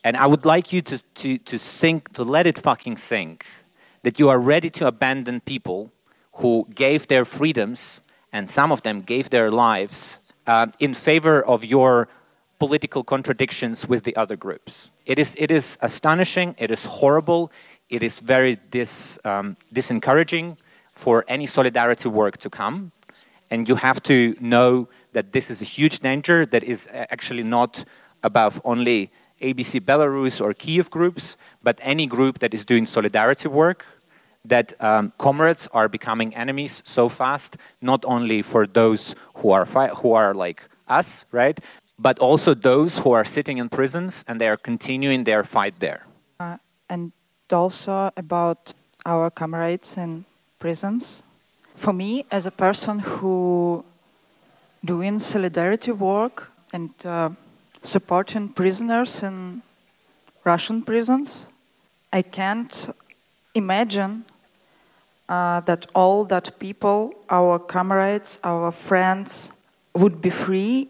Speaker 6: And I would like you to, to, to sink, to let it fucking sink, that you are ready to abandon people who gave their freedoms, and some of them gave their lives, uh, in favor of your political contradictions with the other groups. It is, it is astonishing, it is horrible, it is very dis, um, disencouraging for any solidarity work to come. And you have to know that this is a huge danger that is actually not above only ABC Belarus or Kiev groups, but any group that is doing solidarity work, that um, comrades are becoming enemies so fast, not only for those who are, who are like us, right, but also those who are sitting in prisons and they are continuing their fight there.
Speaker 4: Uh, and also about our comrades in prisons. For me, as a person who doing solidarity work and uh, supporting prisoners in Russian prisons. I can't imagine uh, that all that people, our comrades, our friends, would be free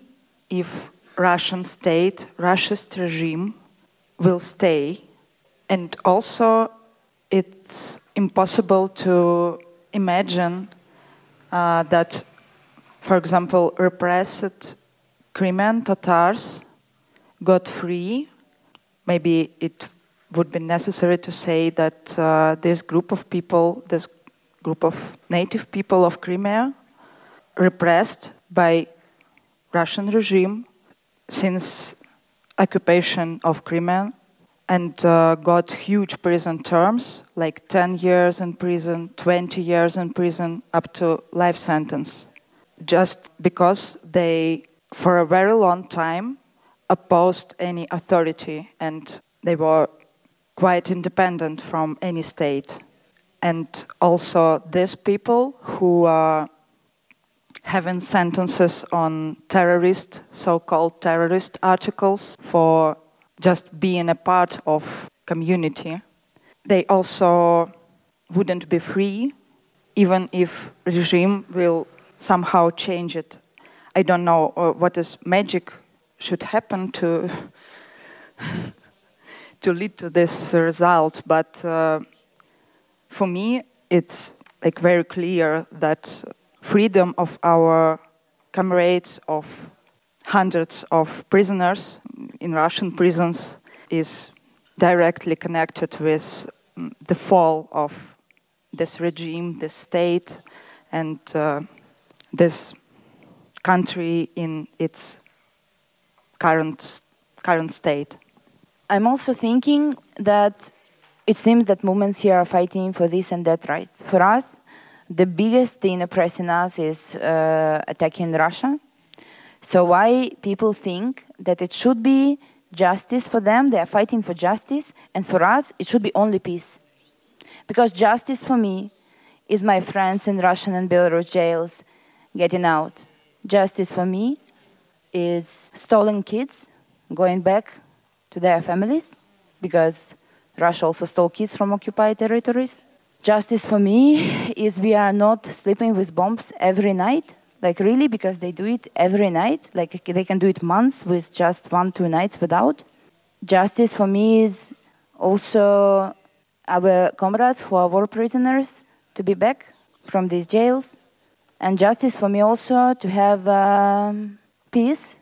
Speaker 4: if Russian state, Russia's regime will stay. And also, it's impossible to imagine uh, that, for example, repressed Crimean Tatars got free, maybe it would be necessary to say that uh, this group of people, this group of native people of Crimea, repressed by Russian regime since occupation of Crimea and uh, got huge prison terms like 10 years in prison 20 years in prison up to life sentence just because they for a very long time opposed any authority and they were quite independent from any state. And also these people who are having sentences on terrorist so-called terrorist articles for just being a part of community they also wouldn't be free even if regime will somehow change it. I don't know uh, what is magic should happen to to lead to this result but uh, for me it's like very clear that freedom of our comrades of hundreds of prisoners in Russian prisons is directly connected with mm, the fall of this regime, this state, and uh, this country in its current current state.
Speaker 3: I'm also thinking that it seems that movements here are fighting for this and that rights. For us, the biggest thing oppressing us is uh, attacking Russia. So why people think that it should be justice for them, they are fighting for justice, and for us, it should be only peace. Because justice for me is my friends in Russian and Belarus jails getting out. Justice for me is stolen kids going back to their families because Russia also stole kids from occupied territories. Justice for me is we are not sleeping with bombs every night, like really, because they do it every night. Like they can do it months with just one, two nights without. Justice for me is also our comrades who are war prisoners to be back from these jails. And justice for me also to have um, peace,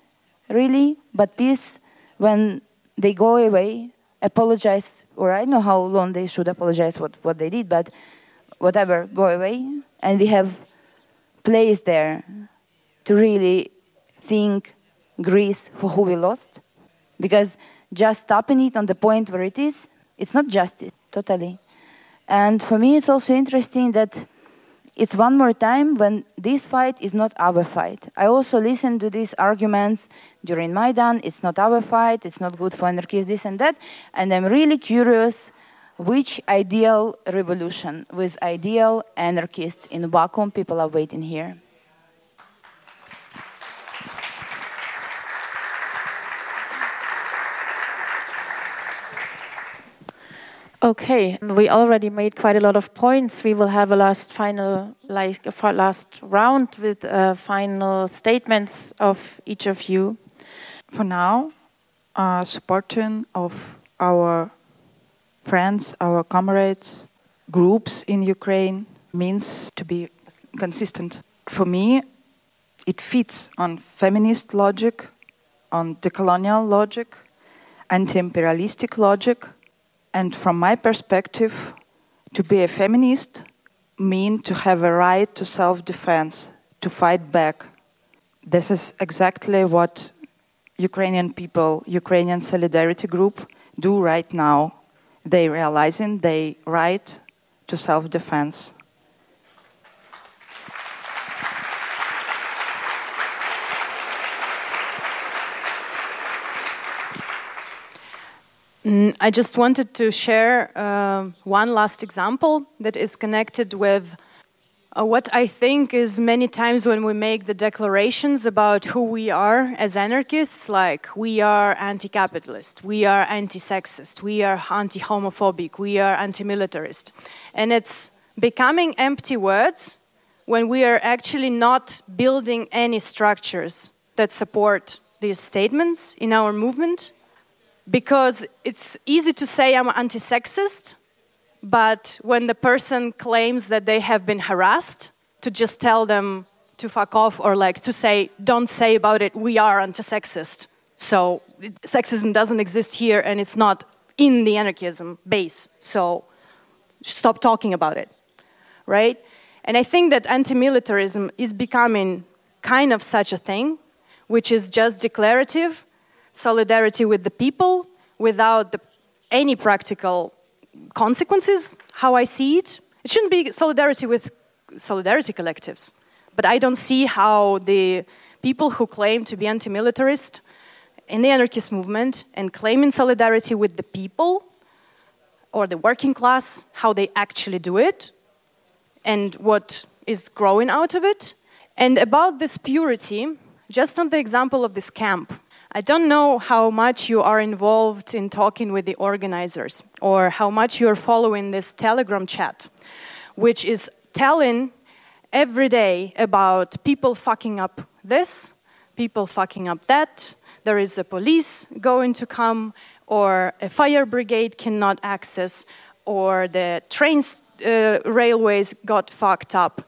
Speaker 3: really, but peace when they go away, apologize, or I know how long they should apologize what, what they did, but whatever, go away. And we have place there to really think Greece for who we lost. Because just stopping it on the point where it is, it's not justice, totally. And for me, it's also interesting that it's one more time when this fight is not our fight. I also listened to these arguments during Maidan. It's not our fight. It's not good for anarchists, this and that. And I'm really curious which ideal revolution with ideal anarchists in vacuum people are waiting here.
Speaker 2: Okay, we already made quite a lot of points. We will have a last final, like a last round with uh, final statements of each of you.
Speaker 4: For now, uh, supporting of our friends, our comrades, groups in Ukraine means to be consistent. For me, it fits on feminist logic, on decolonial logic, anti-imperialistic logic, and from my perspective, to be a feminist mean to have a right to self-defense, to fight back. This is exactly what Ukrainian people, Ukrainian Solidarity Group do right now. They realizing they right to self-defense.
Speaker 5: Mm, I just wanted to share uh, one last example that is connected with uh, what I think is many times when we make the declarations about who we are as anarchists, like we are anti capitalist, we are anti sexist, we are anti homophobic, we are anti militarist. And it's becoming empty words when we are actually not building any structures that support these statements in our movement because it's easy to say I'm anti sexist, but when the person claims that they have been harassed, to just tell them to fuck off or like to say, don't say about it, we are anti sexist. So sexism doesn't exist here and it's not in the anarchism base. So stop talking about it, right? And I think that anti militarism is becoming kind of such a thing, which is just declarative solidarity with the people without the, any practical consequences, how I see it. It shouldn't be solidarity with solidarity collectives. But I don't see how the people who claim to be anti militarist in the anarchist movement and claiming solidarity with the people or the working class, how they actually do it and what is growing out of it. And about this purity, just on the example of this camp, I don't know how much you are involved in talking with the organizers or how much you're following this Telegram chat, which is telling every day about people fucking up this, people fucking up that, there is a police going to come, or a fire brigade cannot access, or the trains, uh, railways got fucked up.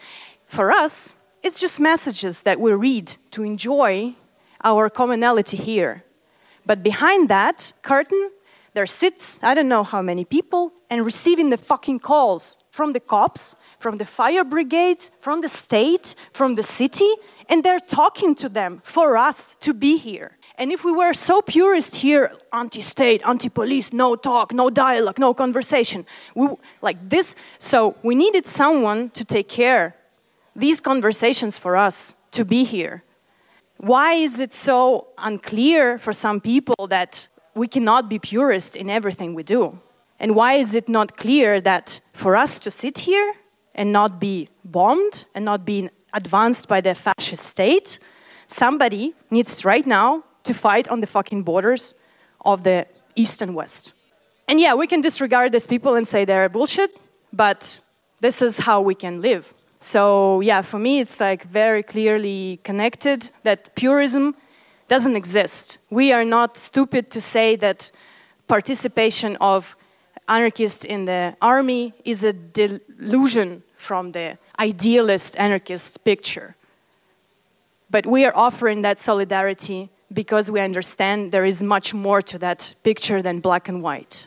Speaker 5: For us, it's just messages that we read to enjoy our commonality here. But behind that curtain, there sits I don't know how many people and receiving the fucking calls from the cops, from the fire brigades, from the state, from the city, and they're talking to them for us to be here. And if we were so purist here, anti state, anti police, no talk, no dialogue, no conversation, we, like this, so we needed someone to take care these conversations for us to be here. Why is it so unclear for some people that we cannot be purist in everything we do? And why is it not clear that for us to sit here and not be bombed and not be advanced by the fascist state, somebody needs right now to fight on the fucking borders of the East and West? And yeah, we can disregard these people and say they're bullshit, but this is how we can live. So yeah, for me, it's like very clearly connected that purism doesn't exist. We are not stupid to say that participation of anarchists in the army is a delusion from the idealist anarchist picture. But we are offering that solidarity because we understand there is much more to that picture than black and white.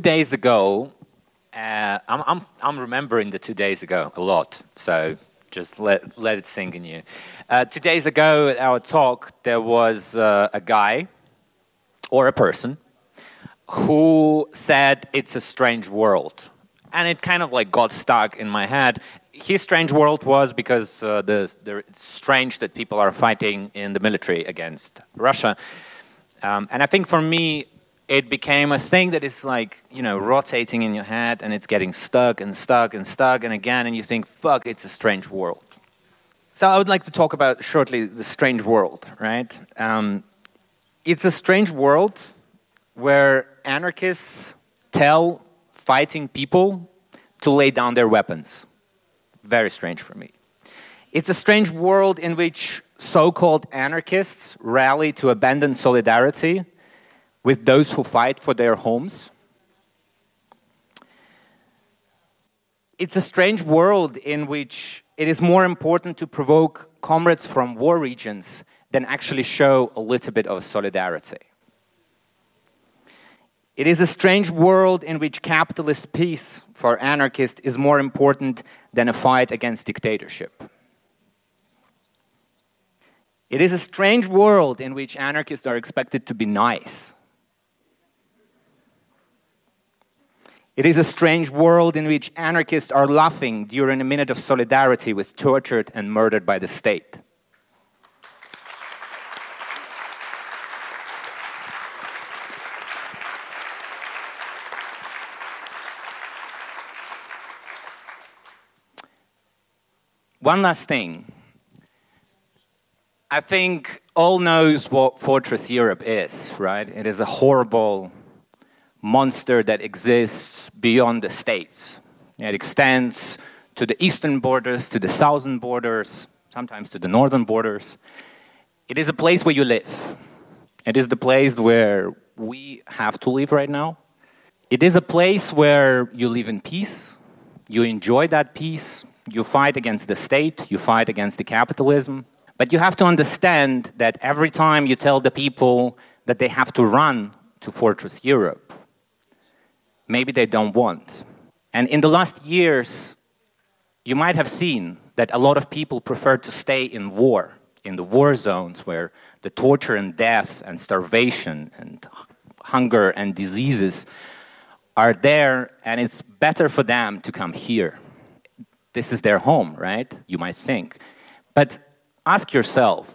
Speaker 6: Days ago, uh, I'm, I'm, I'm remembering the two days ago a lot, so just let, let it sink in you. Uh, two days ago at our talk, there was uh, a guy or a person who said it's a strange world. And it kind of like got stuck in my head. His strange world was because uh, the, the, it's strange that people are fighting in the military against Russia. Um, and I think for me, it became a thing that is like, you know, rotating in your head and it's getting stuck and stuck and stuck and again, and you think, fuck, it's a strange world. So I would like to talk about shortly the strange world, right? Um, it's a strange world where anarchists tell fighting people to lay down their weapons. Very strange for me. It's a strange world in which so called anarchists rally to abandon solidarity with those who fight for their homes. It's a strange world in which it is more important to provoke comrades from war regions than actually show a little bit of solidarity. It is a strange world in which capitalist peace for anarchists is more important than a fight against dictatorship. It is a strange world in which anarchists are expected to be nice It is a strange world in which anarchists are laughing during a minute of solidarity with tortured and murdered by the state. One last thing. I think all knows what Fortress Europe is, right? It is a horrible monster that exists beyond the states. It extends to the eastern borders, to the southern borders, sometimes to the northern borders. It is a place where you live. It is the place where we have to live right now. It is a place where you live in peace, you enjoy that peace, you fight against the state, you fight against the capitalism. But you have to understand that every time you tell the people that they have to run to Fortress Europe, maybe they don't want. And in the last years, you might have seen that a lot of people prefer to stay in war, in the war zones where the torture and death and starvation and hunger and diseases are there, and it's better for them to come here. This is their home, right? You might think. But ask yourself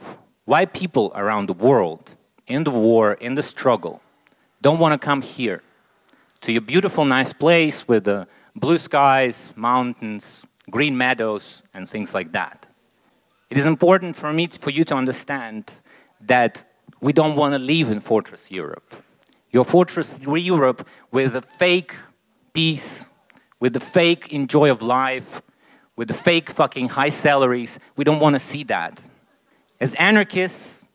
Speaker 6: why people around the world, in the war, in the struggle, don't want to come here to your beautiful, nice place with the blue skies, mountains, green meadows, and things like that. It is important for me, for you to understand that we don't want to live in Fortress Europe. Your Fortress Europe with a fake peace, with the fake enjoy of life, with the fake fucking high salaries, we don't want to see that. As anarchists,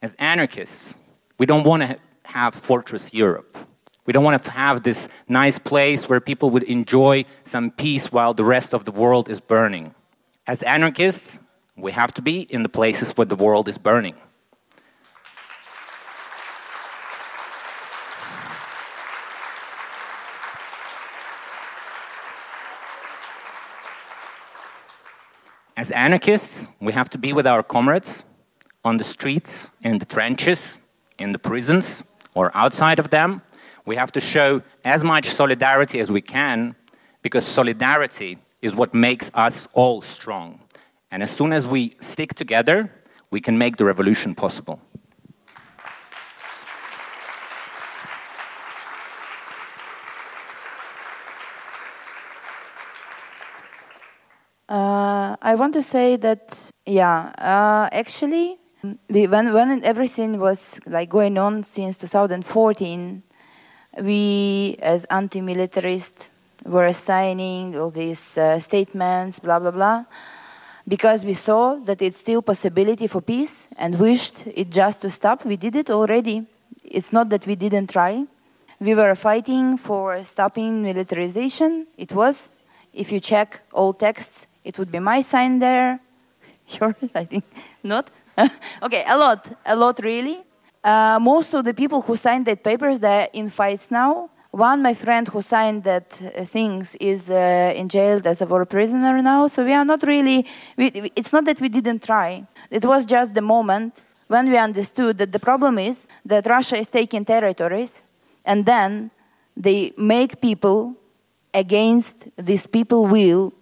Speaker 6: as anarchists, we don't want to have Fortress Europe. We don't want to have this nice place where people would enjoy some peace while the rest of the world is burning. As anarchists, we have to be in the places where the world is burning. As anarchists, we have to be with our comrades on the streets, in the trenches, in the prisons, or outside of them. We have to show as much solidarity as we can because solidarity is what makes us all strong. And as soon as we stick together, we can make the revolution possible.
Speaker 3: Uh, I want to say that, yeah, uh, actually, we, when, when everything was like going on since 2014, we as anti-militarists were signing all these uh, statements, blah, blah, blah, because we saw that it's still possibility for peace and wished it just to stop. We did it already. It's not that we didn't try. We were fighting for stopping militarization. It was, if you check all texts, it would be my sign there. Yours, I think, not. okay, a lot, a lot really. Uh, most of the people who signed that papers, they're in fights now. One, my friend who signed that uh, things, is uh, in jail as a war prisoner now. So we are not really. We, it's not that we didn't try. It was just the moment when we understood that the problem is that Russia is taking territories, and then they make people against these people will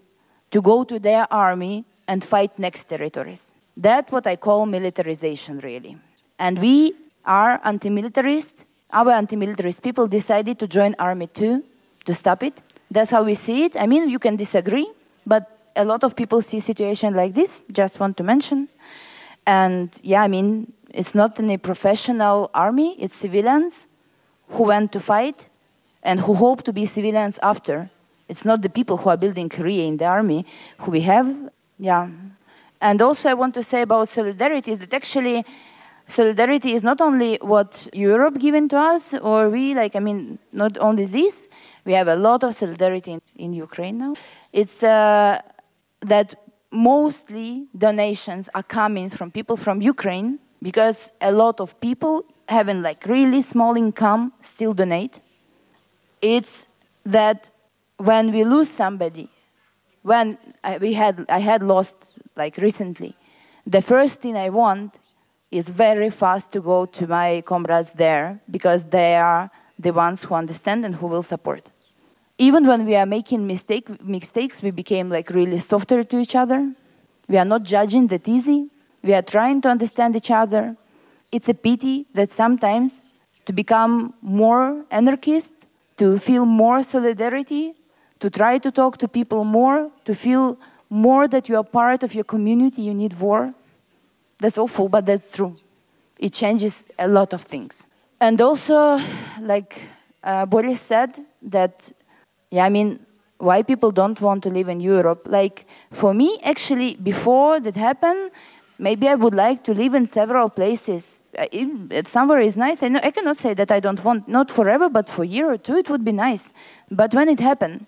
Speaker 3: to go to their army and fight next territories. That's what I call militarization, really. And we are anti-militarist. Our anti-militarist people decided to join army too, to stop it. That's how we see it. I mean, you can disagree, but a lot of people see situation like this. Just want to mention. And yeah, I mean, it's not any professional army. It's civilians who went to fight and who hope to be civilians after. It's not the people who are building career in the army who we have. Yeah. And also, I want to say about solidarity that actually solidarity is not only what Europe given to us, or we like. I mean, not only this. We have a lot of solidarity in, in Ukraine now. It's uh, that mostly donations are coming from people from Ukraine because a lot of people having like really small income still donate. It's that when we lose somebody, when I, we had, I had lost like recently, the first thing I want is very fast to go to my comrades there because they are the ones who understand and who will support. Even when we are making mistake, mistakes, we became like really softer to each other. We are not judging that easy. We are trying to understand each other. It's a pity that sometimes to become more anarchist, to feel more solidarity, to try to talk to people more, to feel more that you are part of your community, you need war. That's awful, but that's true. It changes a lot of things. And also, like uh, Boris said, that, yeah, I mean, why people don't want to live in Europe. Like, for me, actually, before that happened, maybe I would like to live in several places. it, somewhere is nice. I, know, I cannot say that I don't want, not forever, but for a year or two, it would be nice. But when it happened,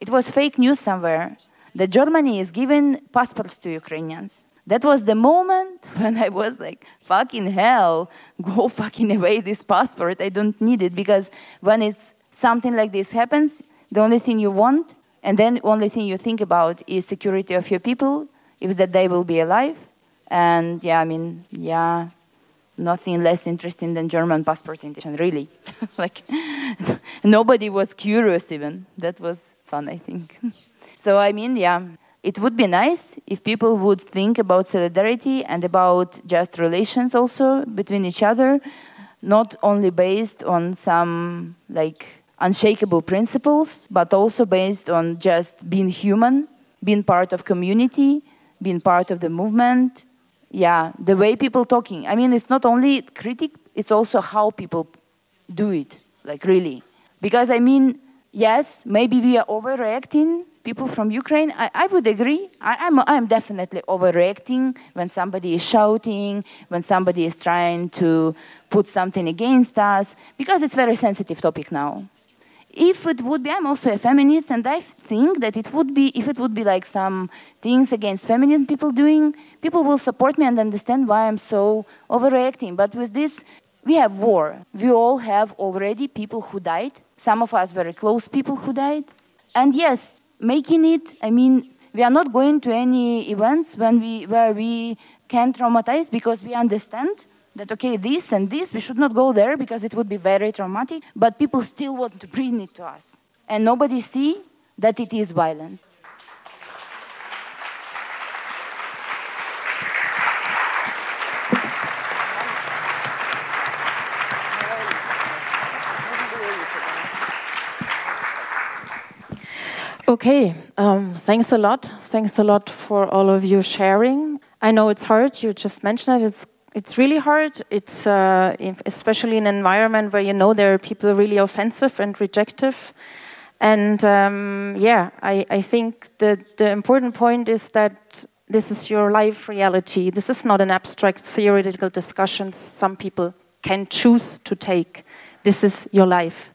Speaker 3: it was fake news somewhere that Germany is giving passports to Ukrainians. That was the moment when I was like, fucking hell, go fucking away this passport. I don't need it because when it's something like this happens, the only thing you want and then the only thing you think about is security of your people, is that they will be alive. And yeah, I mean, yeah, nothing less interesting than German passport edition, really. like, nobody was curious even. That was fun, I think. so, I mean, yeah, it would be nice if people would think about solidarity and about just relations also between each other, not only based on some like unshakable principles, but also based on just being human, being part of community, being part of the movement, yeah, the way people talking. I mean, it's not only critic, it's also how people do it, like really. Because I mean, yes, maybe we are overreacting. People from Ukraine, I, I would agree. I, I'm, I'm definitely overreacting when somebody is shouting, when somebody is trying to put something against us, because it's a very sensitive topic now if it would be, I'm also a feminist, and I think that it would be, if it would be like some things against feminism people doing, people will support me and understand why I'm so overreacting. But with this, we have war. We all have already people who died, some of us very close people who died. And yes, making it, I mean, we are not going to any events when we, where we can traumatize because we understand that okay this and this we should not go there because it would be very traumatic but people still want to bring it to us and nobody see that it is violence
Speaker 2: Okay, um, thanks a lot. Thanks a lot for all of you sharing. I know it's hard. You just mentioned it. It's it's really hard. It's uh, especially in an environment where you know there are people really offensive and rejective. And um, yeah, I, I think the, the important point is that this is your life reality. This is not an abstract theoretical discussion some people can choose to take. This is your life.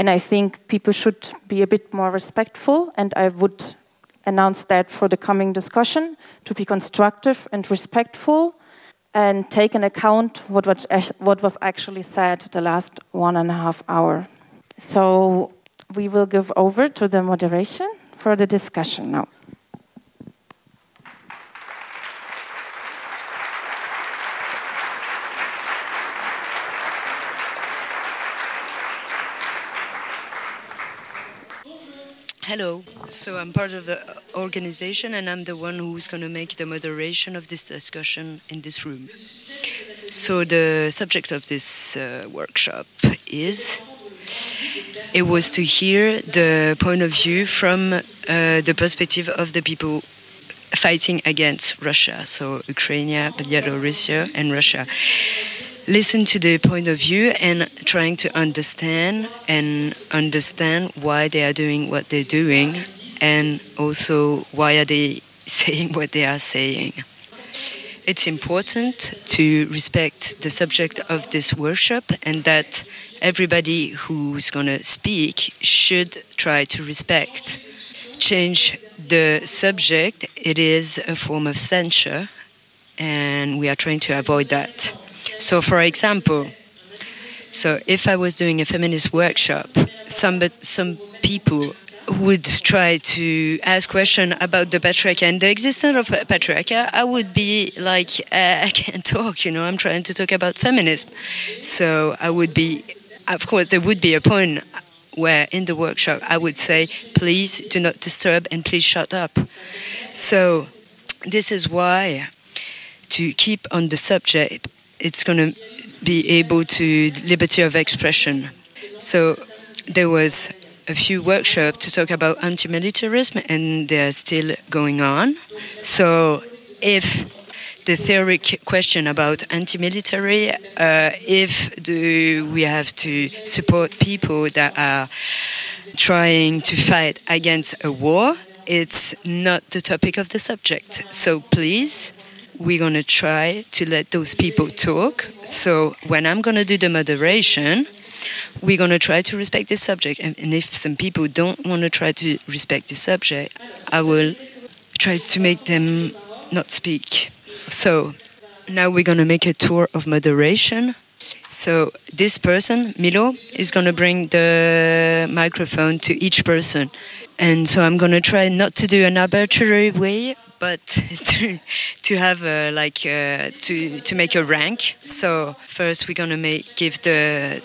Speaker 2: And I think people should be a bit more respectful, and I would announce that for the coming discussion to be constructive and respectful and take into account what was, what was actually said the last one and a half hour. So we will give over to the moderation for the discussion now.
Speaker 7: Hello. So I'm part of the organization and I'm the one who's going to make the moderation of this discussion in this room. So the subject of this uh, workshop is it was to hear the point of view from uh, the perspective of the people fighting against Russia, so Ukraine, Belarus, and Russia listen to the point of view and trying to understand and understand why they are doing what they're doing and also why are they saying what they are saying. It's important to respect the subject of this workshop and that everybody who's going to speak should try to respect. Change the subject it is a form of censure and we are trying to avoid that so, for example, so if I was doing a feminist workshop, some some people would try to ask question about the patriarchy and the existence of patriarchy, I would be like, uh, I can't talk, you know, I'm trying to talk about feminism. So I would be, of course, there would be a point where in the workshop I would say, please do not disturb and please shut up. So this is why to keep on the subject it's going to be able to liberty of expression. So there was a few workshops to talk about anti-militarism, and they're still going on. So if the theoretic question about anti-military, uh, if do we have to support people that are trying to fight against a war, it's not the topic of the subject. So please we're going to try to let those people talk. So when I'm going to do the moderation, we're going to try to respect the subject. And, and if some people don't want to try to respect the subject, I will try to make them not speak. So now we're going to make a tour of moderation. So this person, Milo, is going to bring the microphone to each person. And so I'm going to try not to do an arbitrary way, but to, to have a, like uh, to to make a rank. So first we're gonna make give the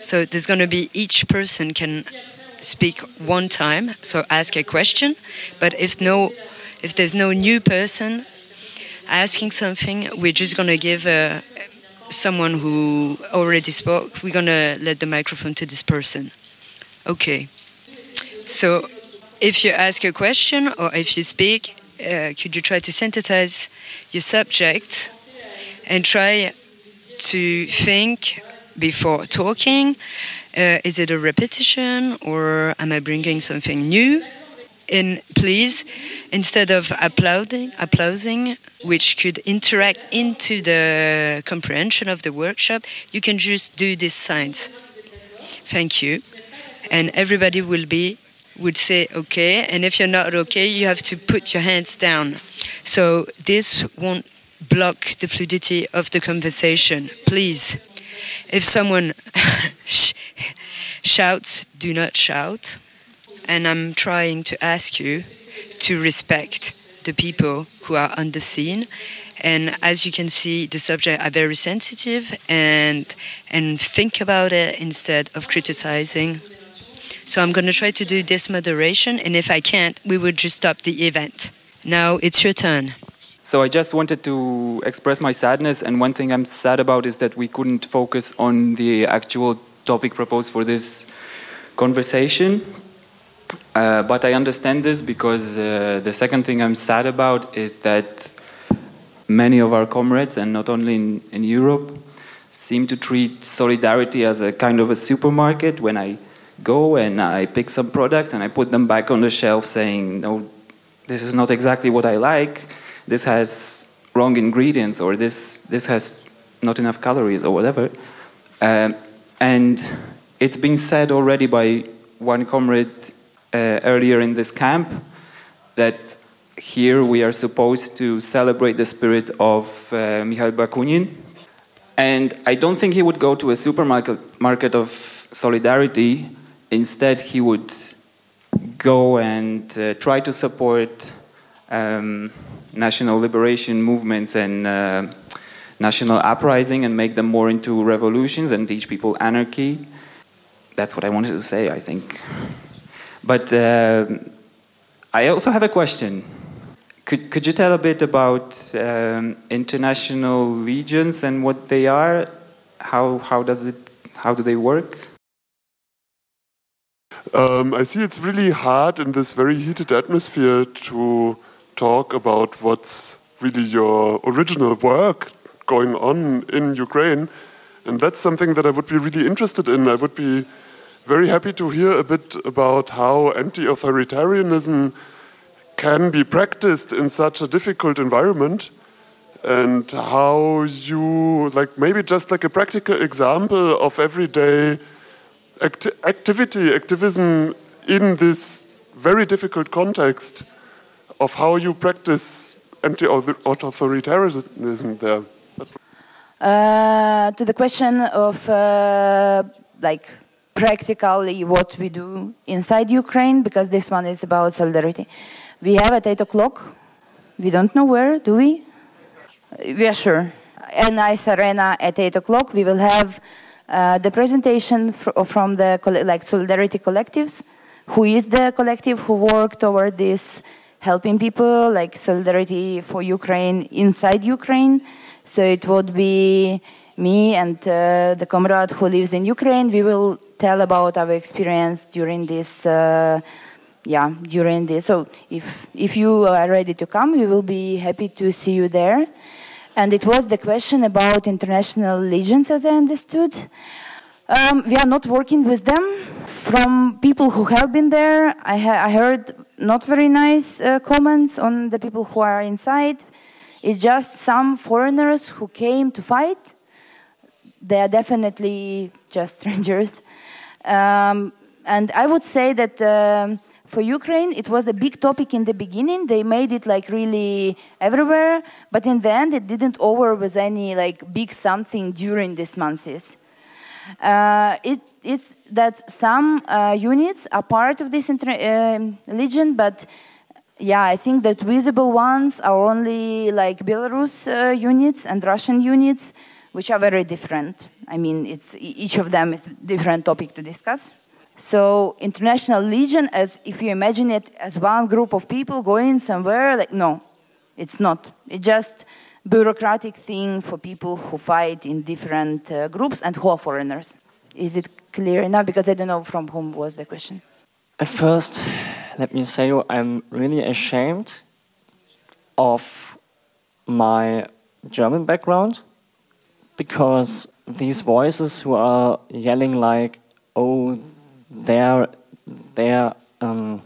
Speaker 7: so there's gonna be each person can speak one time, so ask a question. But if no if there's no new person asking something, we're just gonna give uh, someone who already spoke. We're gonna let the microphone to this person. Okay. So if you ask a question or if you speak, uh, could you try to synthesize your subject and try to think before talking? Uh, is it a repetition or am I bringing something new? And please, instead of applauding, applauding, which could interact into the comprehension of the workshop, you can just do these signs. Thank you. And everybody will be would say okay, and if you're not okay, you have to put your hands down. So this won't block the fluidity of the conversation. Please, if someone shouts, do not shout. And I'm trying to ask you to respect the people who are on the scene. And as you can see, the subjects are very sensitive and and think about it instead of criticizing so I'm going to try to do this moderation, and if I can't, we would just stop the event. Now it's your turn.
Speaker 8: So I just wanted to express my sadness, and one thing I'm sad about is that we couldn't focus on the actual topic proposed for this conversation. Uh, but I understand this because uh, the second thing I'm sad about is that many of our comrades, and not only in, in Europe, seem to treat solidarity as a kind of a supermarket when I go and I pick some products and I put them back on the shelf saying, no, this is not exactly what I like. This has wrong ingredients or this, this has not enough calories or whatever. Um, and it's been said already by one comrade uh, earlier in this camp that here we are supposed to celebrate the spirit of uh, Mikhail Bakunin. And I don't think he would go to a supermarket market of solidarity Instead, he would go and uh, try to support um, national liberation movements and uh, national uprising and make them more into revolutions and teach people anarchy. That's what I wanted to say, I think. But uh, I also have a question. Could, could you tell a bit about um, international legions and what they are? How, how, does it, how do they work?
Speaker 9: Um, I see it's really hard in this very heated atmosphere to talk about what's really your original work going on in Ukraine. And that's something that I would be really interested in. I would be very happy to hear a bit about how anti authoritarianism can be practiced in such a difficult environment and how you, like, maybe just like a practical example of everyday act activity, activism in this very difficult context of how you practice anti-authoritarianism there?
Speaker 3: Uh, to the question of uh, like practically what we do inside Ukraine, because this one is about solidarity. We have at 8 o'clock, we don't know where, do we? We are sure. And Nice Arena at 8 o'clock, we will have uh, the presentation fr from the like solidarity collectives, who is the collective who work toward this helping people, like solidarity for Ukraine inside Ukraine. So it would be me and uh, the comrade who lives in Ukraine. We will tell about our experience during this. Uh, yeah, during this. So if if you are ready to come, we will be happy to see you there. And it was the question about international legions, as I understood. Um, we are not working with them. From people who have been there, I, I heard not very nice uh, comments on the people who are inside. It's just some foreigners who came to fight. They are definitely just strangers. Um, and I would say that um, for Ukraine, it was a big topic in the beginning. They made it like really everywhere, but in the end, it didn't over with any like big something during these months. Uh, it is that some uh, units are part of this uh, legion, but yeah, I think that visible ones are only like Belarus uh, units and Russian units, which are very different. I mean, it's each of them is different topic to discuss. So international legion, as if you imagine it as one group of people going somewhere, like no, it's not. It's just bureaucratic thing for people who fight in different uh, groups and who are foreigners. Is it clear enough? Because I don't know from whom was the question.
Speaker 10: At first, let me say I'm really ashamed of my German background because these voices who are yelling like, "Oh, they're they're um,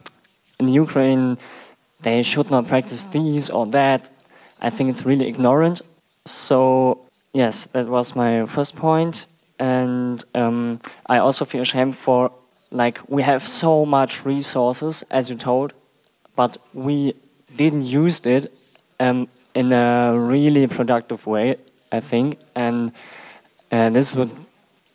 Speaker 10: in Ukraine, they should not practice these or that," I think it's really ignorant. So yes, that was my first point, and um, I also feel ashamed for like we have so much resources, as you told, but we didn't use it um, in a really productive way. I think, and uh, this would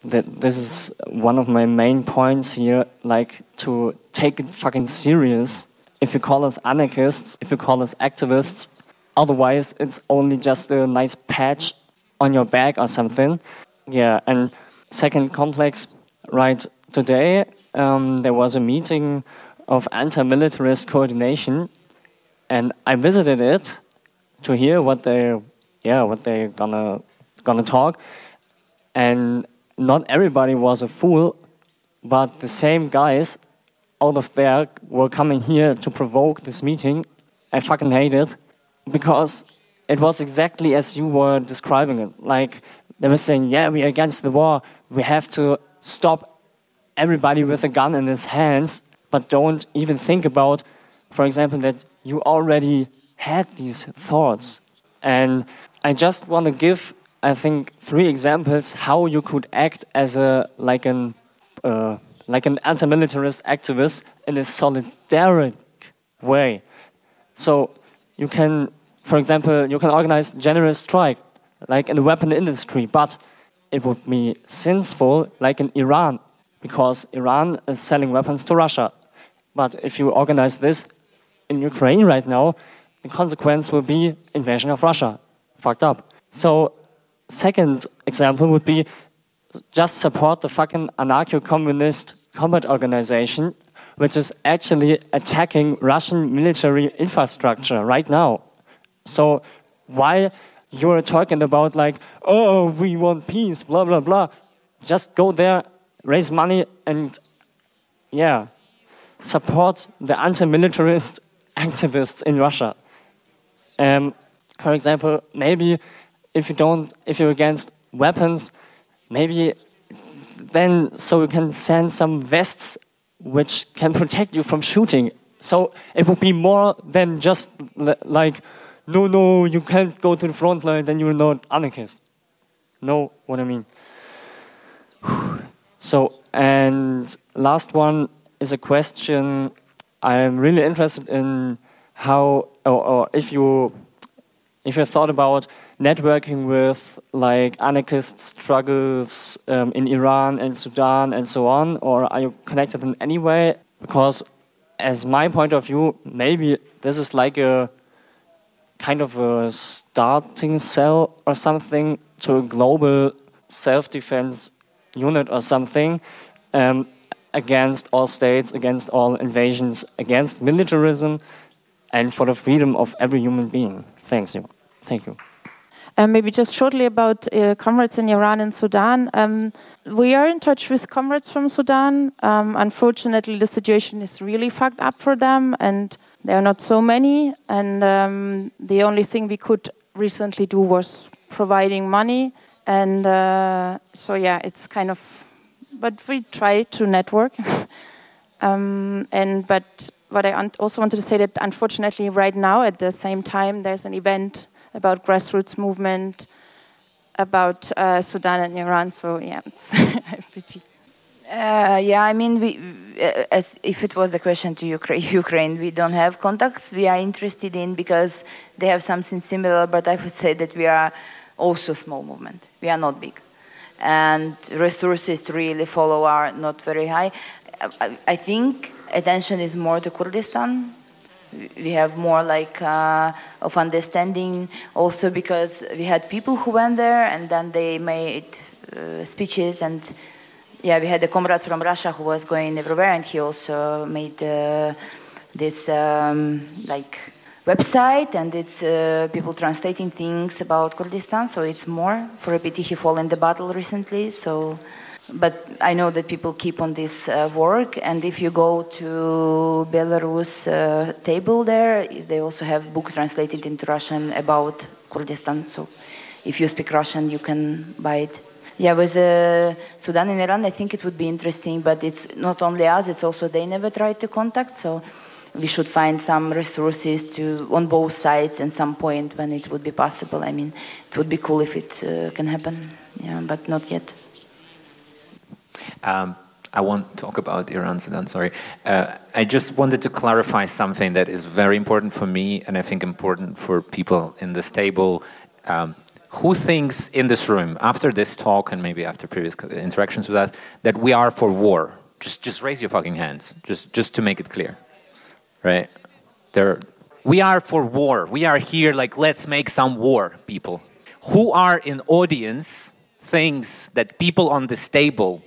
Speaker 10: that this is one of my main points here, like to take it fucking serious. If you call us anarchists, if you call us activists, otherwise it's only just a nice patch on your back or something. Yeah, and second complex, right today um, there was a meeting of anti-militarist coordination, and I visited it to hear what they, yeah, what they're gonna gonna talk, and not everybody was a fool, but the same guys out of there were coming here to provoke this meeting. I fucking hate it because it was exactly as you were describing it. Like they were saying, "Yeah, we're against the war. We have to stop everybody with a gun in his hands, but don't even think about, for example, that you already had these thoughts. And I just want to give, I think, three examples how you could act as a like an uh, like an anti-militarist activist in a solidaric way. So you can, for example, you can organize generous strike, like in the weapon industry, but it would be sinful, like in Iran, because Iran is selling weapons to Russia. But if you organize this in Ukraine right now, the consequence will be invasion of Russia. Fucked up. So, second example would be just support the fucking anarcho-communist combat organization, which is actually attacking Russian military infrastructure right now. So, why you're talking about like, oh, we want peace, blah blah blah? Just go there raise money and, yeah, support the anti-militarist activists in Russia. Um, for example, maybe if you don't, if you're against weapons, maybe then so you can send some vests which can protect you from shooting. So it would be more than just like, no, no, you can't go to the front line, then you're not anarchist. Know what I mean? So, and last one is a question I'm really interested in how, or, or if you, if you thought about networking with like anarchist struggles um, in Iran and Sudan and so on, or are you connected in any way? Because, as my point of view, maybe this is like a kind of a starting cell or something to a global self defense unit or something um, against all states, against all invasions, against militarism, and for the freedom of every human being. Thanks you. Thank you.
Speaker 2: Um, maybe just shortly about uh, comrades in Iran and Sudan. Um, we are in touch with comrades from Sudan. Um, unfortunately, the situation is really fucked up for them, and there are not so many. And um, the only thing we could recently do was providing money and uh, so yeah it's kind of but we try to network um, and but what i also wanted to say that unfortunately right now at the same time there's an event about grassroots movement, about uh, Sudan and Iran. So yeah, it's pretty.
Speaker 3: Uh, yeah, I mean, we, uh, as if it was a question to Ukraine, Ukraine, we don't have contacts. We are interested in because they have something similar, but I would say that we are also small movement. We are not big, and resources to really follow are not very high. I, I think attention is more to Kurdistan. We have more like uh, of understanding, also because we had people who went there and then they made uh, speeches and yeah, we had a comrade from Russia who was going everywhere, and he also made uh, this um, like website, and it's uh, people translating things about Kurdistan. So it's more for a pity he fell in the battle recently. So, but I know that people keep on this uh, work, and if you go to Belarus uh, table there, they also have books translated into Russian about Kurdistan. So, if you speak Russian, you can buy it. Yeah, with uh, Sudan and Iran, I think it would be interesting, but it's not only us, it's also they never tried to contact, so we should find some resources to on both sides at some point when it would be possible. I mean, it would be cool if it uh, can happen, yeah, but not yet.
Speaker 6: Um, I won't talk about Iran, Sudan, sorry. Uh, I just wanted to clarify something that is very important for me and I think important for people in this table. Um, who thinks in this room, after this talk and maybe after previous interactions with us, that we are for war? Just, just raise your fucking hands, just, just to make it clear, right? There, we are for war. We are here like, let's make some war, people. Who are in audience thinks that people on this table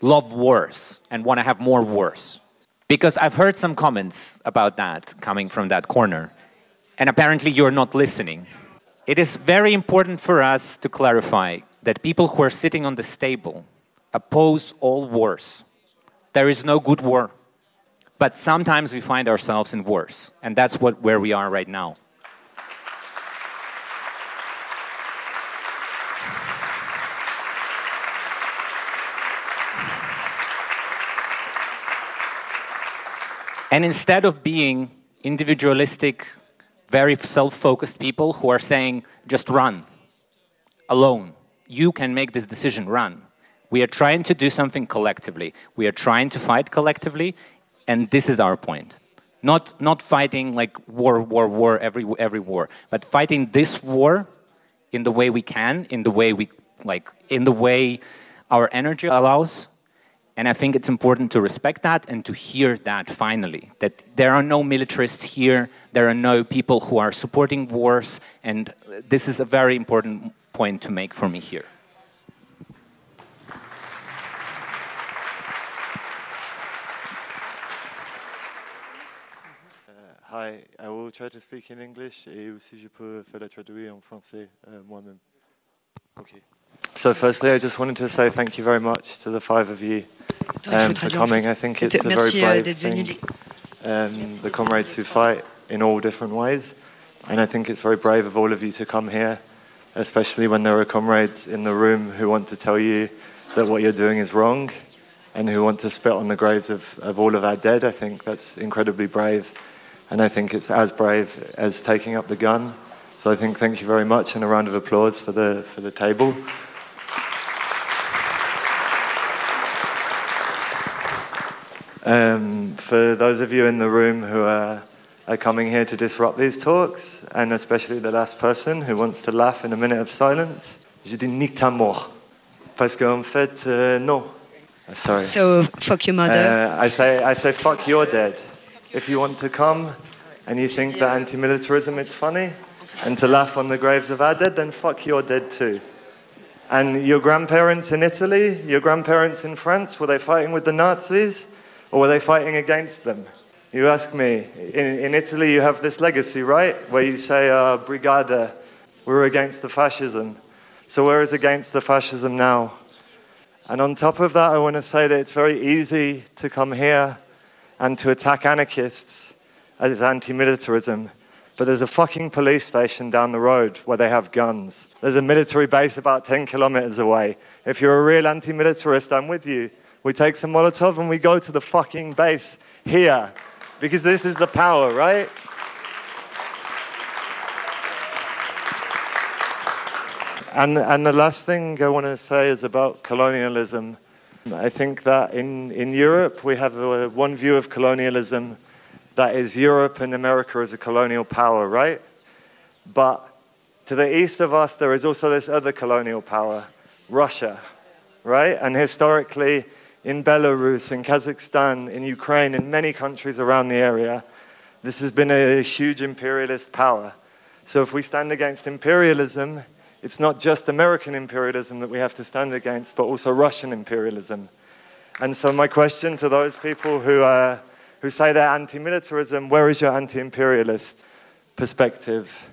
Speaker 6: love wars and want to have more wars? Because I've heard some comments about that coming from that corner, and apparently you're not listening it is very important for us to clarify that people who are sitting on this table oppose all wars. There is no good war. But sometimes we find ourselves in wars, and that's what, where we are right now. And instead of being individualistic very self-focused people who are saying, just run, alone. You can make this decision, run. We are trying to do something collectively. We are trying to fight collectively, and this is our point. Not, not fighting like war, war, war, every, every war, but fighting this war in the way we can, in the way we, like, in the way our energy allows, and I think it's important to respect that and to hear that finally, that there are no militarists here, there are no people who are supporting wars, and this is a very important point to make for me here.
Speaker 11: Uh, hi, I will try to speak in English et aussi je peux faire la traduire en français uh, moi-même. Okay. So firstly, I just wanted to say thank you very much to the five of you um, for coming. I think it's a very euh, brave thing. Um, the comrades who fight in all different ways. And I think it's very brave of all of you to come here, especially when there are comrades in the room who want to tell you that what you're doing is wrong and who want to spit on the graves of, of all of our dead. I think that's incredibly brave. And I think it's as brave as taking up the gun. So I think thank you very much and a round of applause for the, for the table. Um, for those of you in the room who are, are, coming here to disrupt these talks, and especially the last person who wants to laugh in a minute of silence, je dis nique ta mort. Parce qu'en fait, uh, non. Sorry.
Speaker 7: So, fuck your mother.
Speaker 11: Uh, I, say, I say, fuck your dead. If you want to come and you think that anti militarism is funny and to laugh on the graves of our dead, then fuck your dead too. And your grandparents in Italy, your grandparents in France, were they fighting with the Nazis? Or were they fighting against them? You ask me. In, in Italy, you have this legacy, right? Where you say, uh, Brigada, we're against the fascism. So, where is against the fascism now? And on top of that, I want to say that it's very easy to come here and to attack anarchists as anti militarism. But there's a fucking police station down the road where they have guns. There's a military base about 10 kilometers away. If you're a real anti militarist, I'm with you. We take some Molotov and we go to the fucking base here because this is the power, right? and, and the last thing I want to say is about colonialism. I think that in, in Europe we have a, one view of colonialism that is Europe and America as a colonial power, right? But to the east of us, there is also this other colonial power, Russia, right? And historically, in Belarus, in Kazakhstan, in Ukraine, in many countries around the area, this has been a huge imperialist power. So if we stand against imperialism, it's not just American imperialism that we have to stand against, but also Russian imperialism. And so my question to those people who, uh, who say they're anti-militarism, where is your anti-imperialist perspective?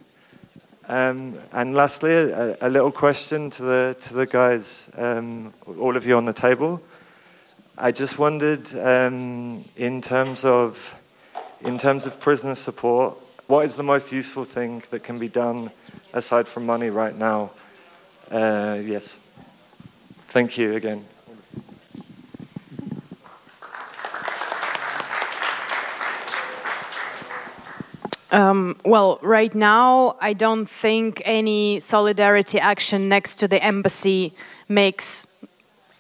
Speaker 11: Um, and lastly, a, a, little question to the, to the guys, um, all of you on the table. I just wondered, um, in terms of in terms of prisoner support, what is the most useful thing that can be done aside from money right now? Uh, yes. Thank you again.
Speaker 5: Um, well, right now, I don't think any solidarity action next to the embassy makes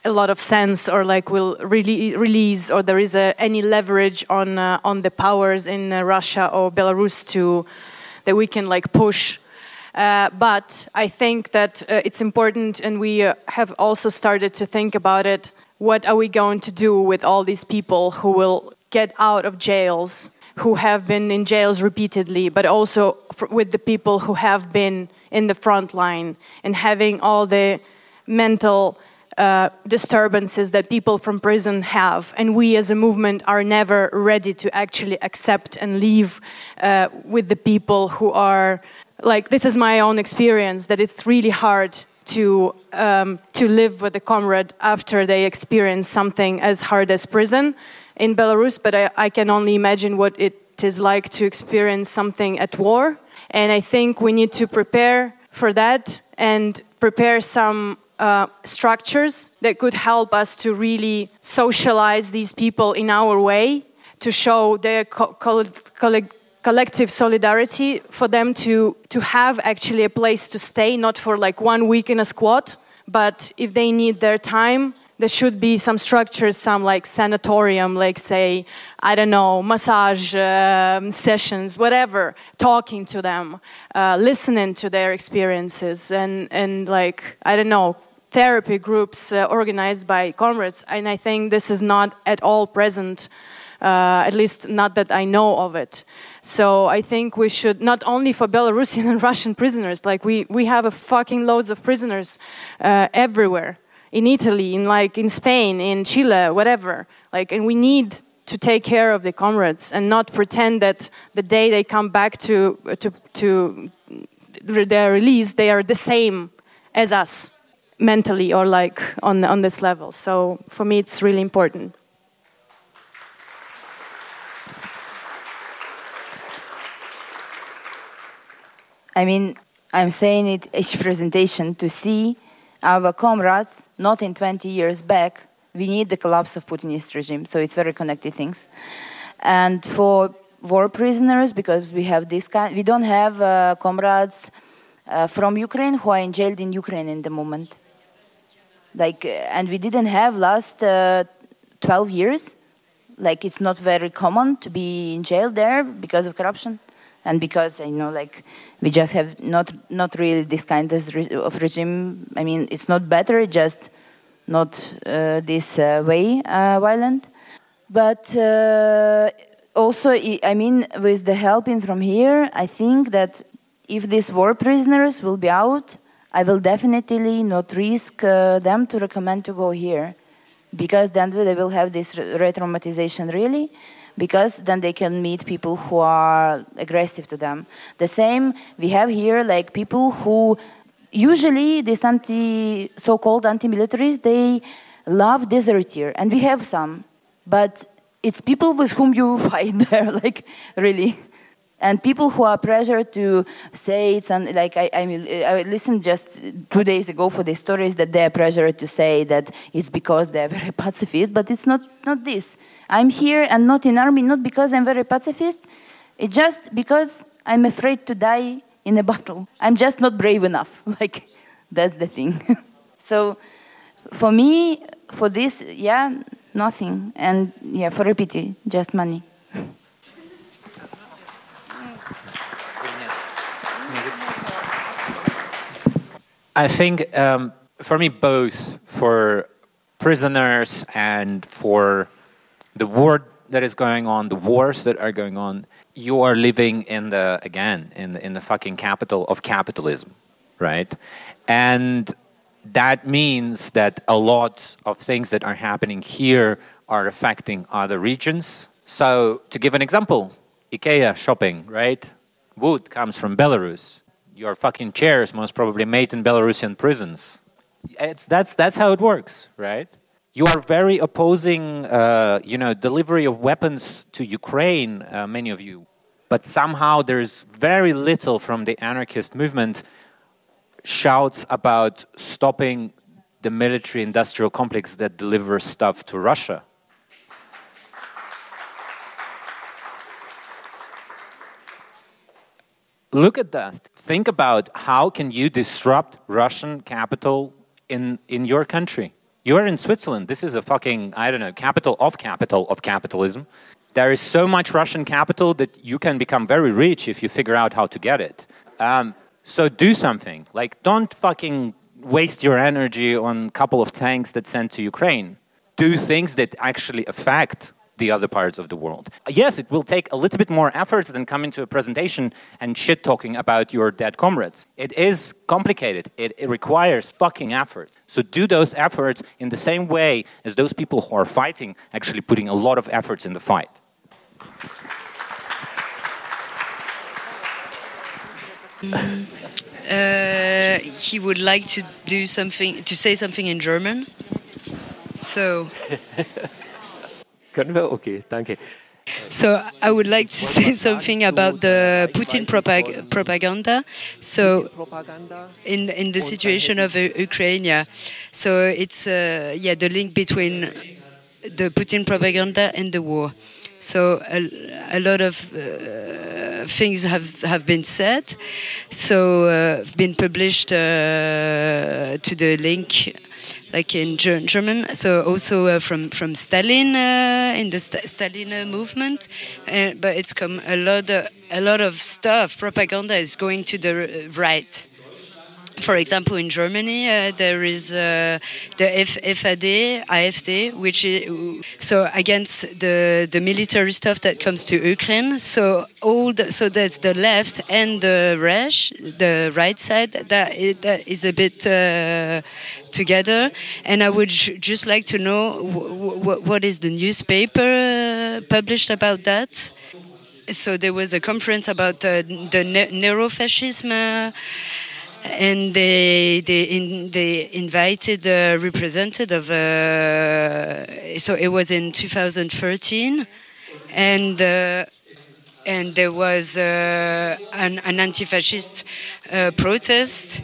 Speaker 5: a lot of sense or like will really release or there is a, any leverage on uh, on the powers in uh, Russia or Belarus to that we can like push. Uh, but I think that uh, it's important, and we uh, have also started to think about it. What are we going to do with all these people who will get out of jails, who have been in jails repeatedly, but also with the people who have been in the front line and having all the mental uh, disturbances that people from prison have, and we as a movement are never ready to actually accept and live uh, with the people who are like this is my own experience that it's really hard to um, to live with a comrade after they experience something as hard as prison in Belarus, but I, I can only imagine what it is like to experience something at war, and I think we need to prepare for that and prepare some uh, structures that could help us to really socialize these people in our way, to show their co- co- collective solidarity, for them to, to have actually a place to stay, not for like one week in a squat, but if they need their time, there should be some structures, some like sanatorium, like say, I don't know, massage um, sessions, whatever, talking to them, uh, listening to their experiences, and, and like, I don't know, therapy groups uh, organized by comrades. And I think this is not at all present, uh, at least not that I know of it. So I think we should not only for Belarusian and Russian prisoners, like we, we have a fucking loads of prisoners uh, everywhere in Italy, in like in Spain, in Chile, whatever. Like, and we need to take care of the comrades and not pretend that the day they come back to to to their release, they are the same as us mentally or like on on this level. So for me, it's really important.
Speaker 3: I mean, I'm saying it each presentation to see our comrades, not in 20 years back, we need the collapse of Putinist regime. So it's very connected things. And for war prisoners, because we have this kind, we don't have uh, comrades uh, from Ukraine who are in jailed in Ukraine in the moment. Like, uh, and we didn't have last uh, 12 years. Like, it's not very common to be in jail there because of corruption and because you know like we just have not not really this kind of regime i mean it's not better just not uh, this uh, way uh, violent but uh, also i mean with the helping from here i think that if these war prisoners will be out i will definitely not risk uh, them to recommend to go here because then they will have this re-traumatization really because then they can meet people who are aggressive to them. The same we have here, like people who usually these anti so-called anti-militaries they love desertier, and we have some, but it's people with whom you fight there, like really. And people who are pressured to say it's un, like I, I, I listened just two days ago for the stories that they are pressured to say that it's because they are very pacifist, but it's not not this I'm here and not in army, not because I'm very pacifist, it's just because I'm afraid to die in a battle. I'm just not brave enough. Like That's the thing. so for me, for this, yeah, nothing. And yeah, for refugee, just money.
Speaker 6: I think um, for me, both for prisoners and for the war that is going on, the wars that are going on, you are living in the again in the, in the fucking capital of capitalism, right? And that means that a lot of things that are happening here are affecting other regions. So, to give an example, IKEA shopping, right? Wood comes from Belarus. Your fucking chairs most probably made in Belarusian prisons. It's, that's, that's how it works, right? You are very opposing, uh, you know, delivery of weapons to Ukraine, uh, many of you. But somehow there's very little from the anarchist movement shouts about stopping the military industrial complex that delivers stuff to Russia. Look at that. Think about how can you disrupt Russian capital in, in your country. You're in Switzerland. This is a fucking, I don't know, capital of capital of capitalism. There is so much Russian capital that you can become very rich if you figure out how to get it. Um, so do something. Like, don't fucking waste your energy on a couple of tanks that sent to Ukraine. Do things that actually affect the other parts of the world. Yes, it will take a little bit more effort than coming to a presentation and shit talking about your dead comrades. It is complicated. It, it, requires fucking effort. So do those efforts in the same way as those people who are fighting actually putting a lot of efforts in the fight.
Speaker 7: Uh, he would like to do something, to say something in German. So.
Speaker 12: Können wir? Okay, danke.
Speaker 7: So I would like to say something about the Putin propag propaganda. So in in the situation of uh, Ukraine. So it's uh, yeah the link between the Putin propaganda and the war. So a, a lot of uh, things have, have been said. So uh, been published uh, to the link like in German. So also uh, from from Stalin uh, in the St Stalin uh, movement, but it's come a lot of, a lot of stuff. Propaganda is going to the right for example, in Germany, uh, there is uh, the F FAD, AfD, which is so against the the military stuff that comes to Ukraine. So all the, so that's the left and the right, the right side that is, that is a bit uh, together. And I would just like to know what is the newspaper uh, published about that. So there was a conference about uh, the ne neurofascism uh, and they they in, they invited a representative. Uh, so it was in 2013, and. Uh, and there was uh, an, an anti-fascist uh, protest.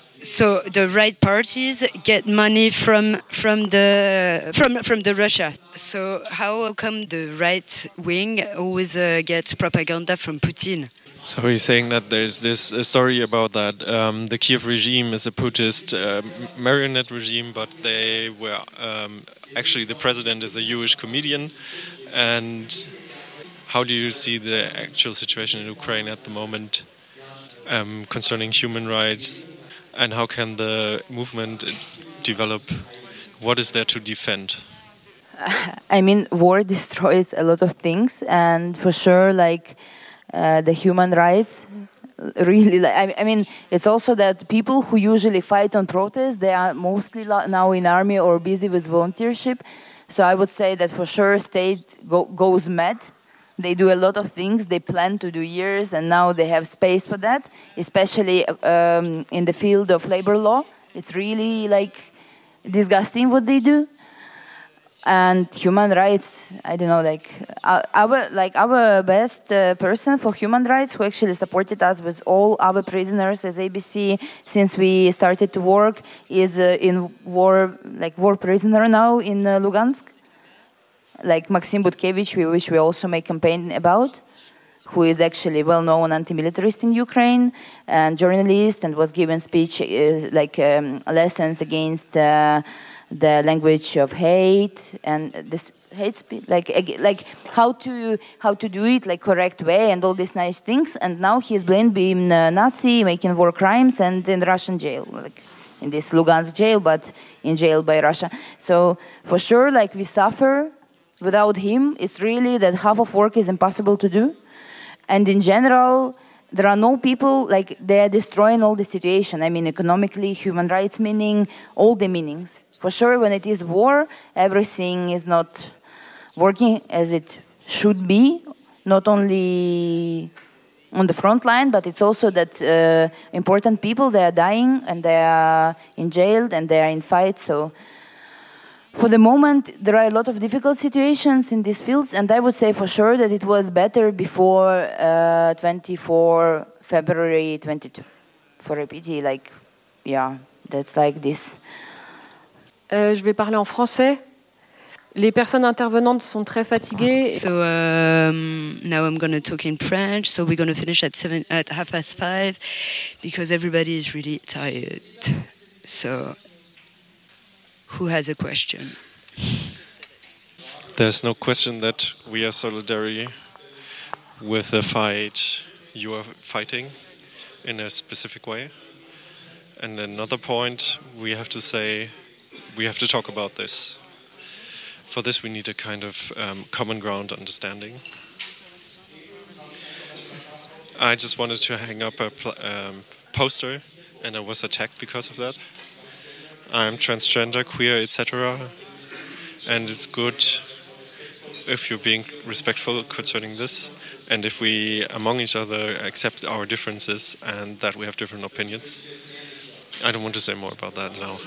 Speaker 7: So the right parties get money from from the from from the Russia. So how come the right wing always uh, gets propaganda from Putin?
Speaker 13: So he's saying that there's this story about that um, the Kiev regime is a Putschist uh, marionette regime, but they were um, actually the president is a Jewish comedian. And how do you see the actual situation in Ukraine at the moment um, concerning human rights, and how can the movement develop? What is there to defend?
Speaker 3: I mean, war destroys a lot of things, and for sure, like uh, the human rights. Really like, I, I, mean it's also that people who usually fight on protests they are mostly now in army or busy with volunteership. So i would say that for sure state go, goes mad. They do a lot of things they plan to do years and now they have space for that especially um, in the field of labor law. It's really like disgusting what they do and human rights i don't know like uh, our like our best uh, person for human rights who actually supported us with all our prisoners as abc since we started to work is uh, in war like war prisoner now in uh, lugansk. Like maxim butkevich which we also make campaign about who is actually well-known anti-militarist in Ukraine and journalist, and was given speech uh, like um, lessons against uh, the language of hate and this hate speech, like like how to how to do it like correct way and all these nice things. And now he's blamed being a Nazi, making war crimes, and in Russian jail, like in this Lugansk jail, but in jail by Russia. So for sure, like we suffer without him. It's really that half of work is impossible to do and in general there are no people like they are destroying all the situation i mean economically human rights meaning all the meanings for sure when it is war everything is not working as it should be not only on the front line but it's also that uh, important people they are dying and they are in jail and they are in fights so for the moment, there are a lot of difficult situations in these fields, and I would say for sure that it was better before uh, 24 February 22. For repeat, like, yeah, that's like this.
Speaker 14: Euh, je vais parler en français. Les personnes intervenantes sont très fatiguées.
Speaker 7: So um, now I'm going to talk in French. So we're going to finish at seven at half past five because everybody is really tired. So who has a question?
Speaker 13: There's no question that we are solidary with the fight you are fighting in a specific way. And another point, we have to say, we have to talk about this. For this, we need a kind of um, common ground understanding. I just wanted to hang up a um, poster, and I was attacked because of that. I'm transgender, queer, etc. And it's good if you're being respectful concerning this, and if we among each other accept our differences and that we have different opinions. I don't want to say more about that now.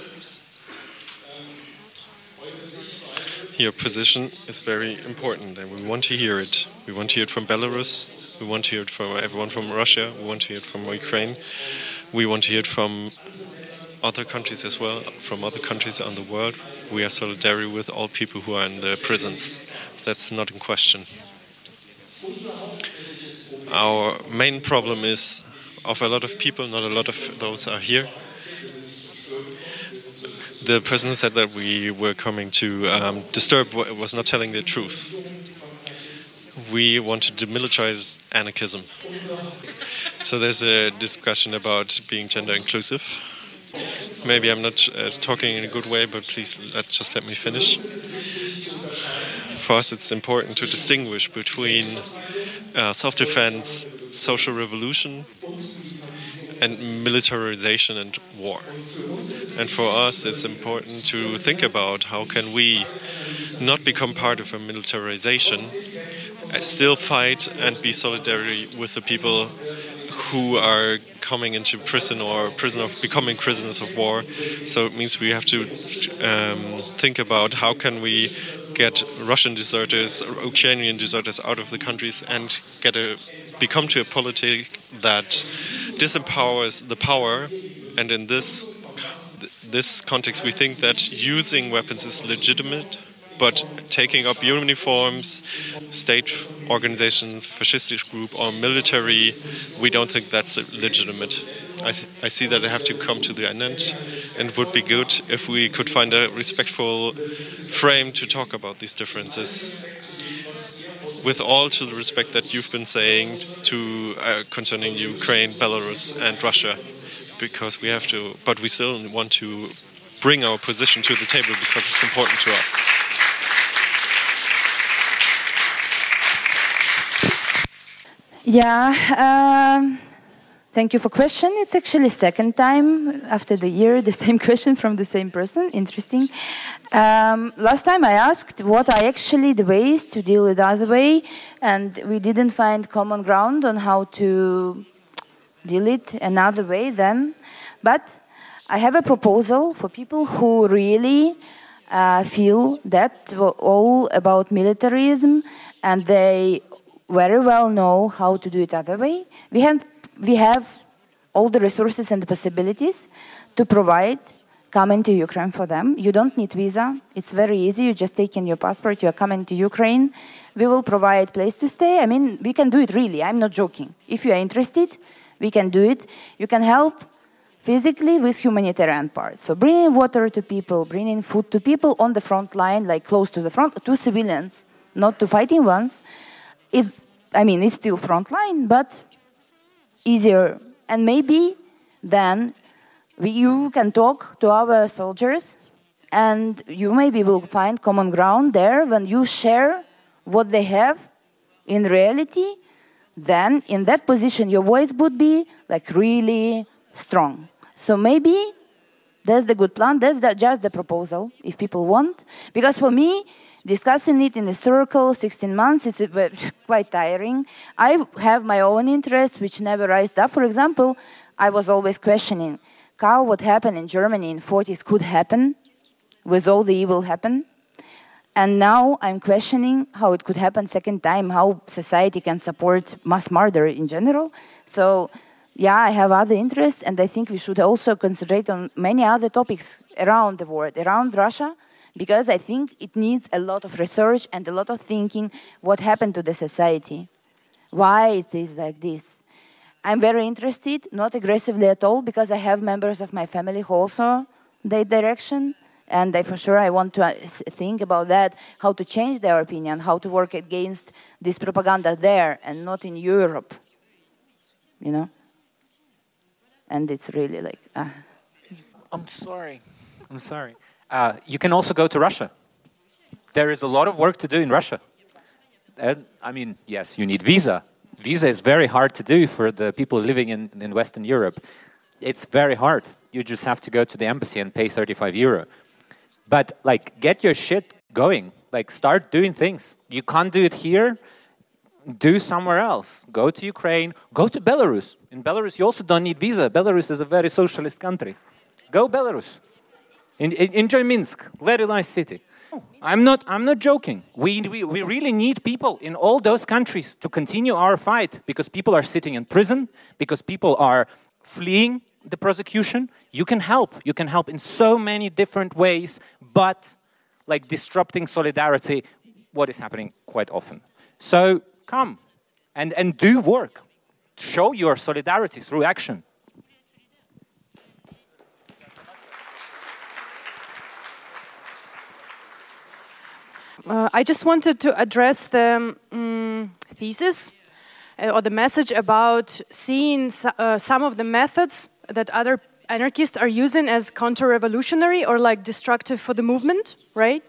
Speaker 13: Your position is very important, and we want to hear it. We want to hear it from Belarus. We want to hear it from everyone from Russia. We want to hear it from Ukraine. We want to hear it from other countries as well, from other countries around the world. We are solidary with all people who are in the prisons. That's not in question. Our main problem is of a lot of people, not a lot of those are here. The person who said that we were coming to um, disturb was not telling the truth. We want to demilitarize anarchism. So there's a discussion about being gender inclusive Maybe I'm not uh, talking in a good way, but please let, just let me finish. For us, it's important to distinguish between uh, self defense, social revolution, and militarization and war. And for us, it's important to think about how can we not become part of a militarization, still fight and be solidary with the people who are coming into prison or prison of becoming prisoners of war. So it means we have to um, think about how can we get Russian deserters, Ukrainian deserters out of the countries and get a become to a politic that disempowers the power. And in this this context, we think that using weapons is legitimate but taking up uniforms, state organizations, fascist group, or military, we don't think that's legitimate. I, I see that I have to come to the end, and it would be good if we could find a respectful frame to talk about these differences. With all to the respect that you've been saying to uh, concerning Ukraine, Belarus, and Russia, because we have to, but we still want to bring our position to the table because it's important to us.
Speaker 3: Yeah. Um, thank you for question. It's actually second time after the year the same question from the same person. Interesting. Um, last time I asked what are actually the ways to deal with other way, and we didn't find common ground on how to deal it another way then. But I have a proposal for people who really uh, feel that all about militarism and they very well know how to do it other way. We have, we have all the resources and the possibilities to provide coming to Ukraine for them. You don't need visa. It's very easy. You just take in your passport. You are coming to Ukraine. We will provide place to stay. I mean, we can do it really. I'm not joking. If you are interested, we can do it. You can help physically with humanitarian part. So bringing water to people, bringing food to people on the front line, like close to the front, to civilians, not to fighting ones, is, I mean, it's still front line, but easier. And maybe then we, you can talk to our soldiers and you maybe will find common ground there. When you share what they have in reality then in that position your voice would be like really strong. So maybe that's the good plan. That's the, just the proposal if people want. Because for me discussing it in a circle 16 months is quite tiring i have my own interests which never rised up for example i was always questioning how what happened in Germany in 40s could happen with all the evil happen. And now I'm questioning how it could happen second time, how society can support mass murder in general. So yeah, I have other interests, and I think we should also concentrate on many other topics around the world, around Russia, because I think it needs a lot of research and a lot of thinking what happened to the society, why it is like this. I'm very interested, not aggressively at all, because I have members of my family who also that direction. And I, for sure, I want to uh, think about that, how to change their opinion, how to work against this propaganda there and not in Europe. You know? And it's really like. Uh.
Speaker 6: I'm sorry. I'm sorry. Uh, you can also go to Russia. There is a lot of work to do in Russia. And, I mean, yes, you need visa, visa is very hard to do for the people living in, in Western Europe. It's very hard. You just have to go to the embassy and pay 35 euro. But like, get your shit going. Like, start doing things. You can't do it here. Do somewhere else. Go to Ukraine. Go to Belarus. In Belarus, you also don't need visa. Belarus is a very socialist country. Go Belarus. In, in, enjoy Minsk. Very nice city. Oh. I'm not, I'm not joking. We, we, we really need people in all those countries to continue our fight because people are sitting in prison, because people are fleeing the prosecution. You can help. You can help in so many different ways, but like disrupting solidarity, what is happening quite often. So come and, and do work. Show your solidarity through action.
Speaker 5: Uh, I just wanted to address the um, thesis uh, or the message about seeing uh, some of the methods that other anarchists are using as counter-revolutionary or like destructive for the movement, right?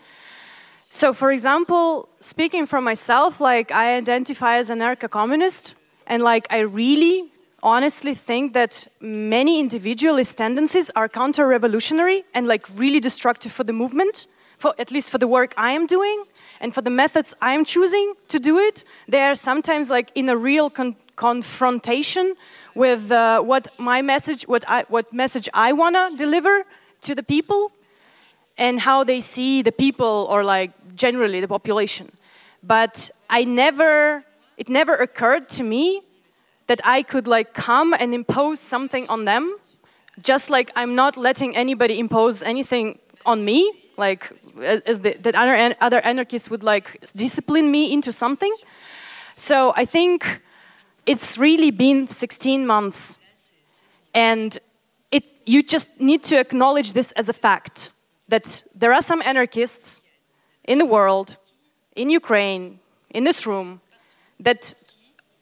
Speaker 5: So, for example, speaking for myself, like I identify as anarcho-communist, and like I really honestly think that many individualist tendencies are counter-revolutionary and like really destructive for the movement for, at least for the work I am doing and for the methods I'm choosing to do it, they are sometimes like in a real con confrontation with uh, what my message, what, I, what message I want to deliver to the people and how they see the people or like generally the population. But I never, it never occurred to me that I could like come and impose something on them, just like I'm not letting anybody impose anything on me like as the, that other, other anarchists would like discipline me into something. So I think it's really been 16 months, and it, you just need to acknowledge this as a fact that there are some anarchists in the world, in Ukraine, in this room, that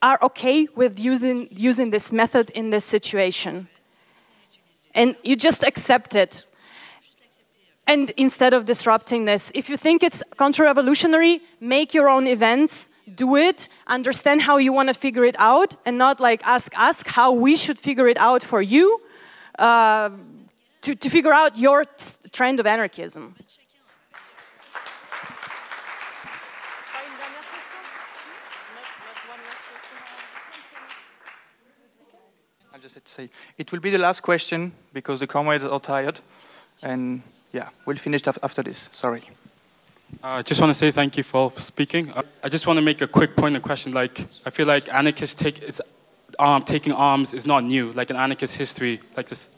Speaker 5: are okay with using, using this method in this situation. And you just accept it and instead of disrupting this, if you think it's counter-revolutionary, make your own events, do it, understand how you want to figure it out, and not like ask ask how we should figure it out for you uh, to, to figure out your trend of anarchism.
Speaker 15: I just had to say, it will be the last question because the comrades are tired. And yeah, we'll finish after this. Sorry.
Speaker 16: Uh, I just want to say thank you for speaking. Uh, I just want to make a quick point of question. Like, I feel like anarchists take it's arm taking arms is not new. Like an anarchist history, like this.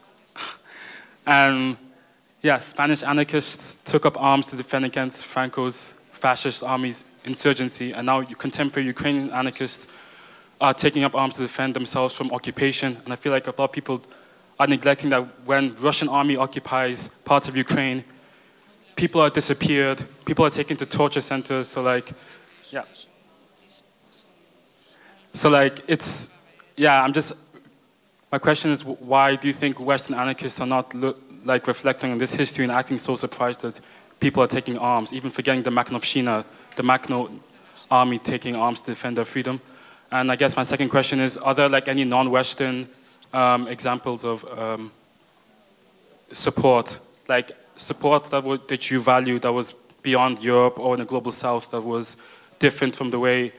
Speaker 16: and yeah, Spanish anarchists took up arms to defend against Franco's fascist army's insurgency, and now contemporary Ukrainian anarchists are taking up arms to defend themselves from occupation. And I feel like a lot of people are neglecting that when Russian army occupies parts of Ukraine, people are disappeared, people are taken to torture centers. So like, yeah. So like, it's yeah. I'm just. My question is, why do you think Western anarchists are not like reflecting on this history and acting so surprised that people are taking arms, even forgetting the Makhnovshina, the Makhno army taking arms to defend their freedom? And I guess my second question is, are there like any non-Western um, examples of um, support, like support that, that you value that was beyond Europe or in the global South that was different from the way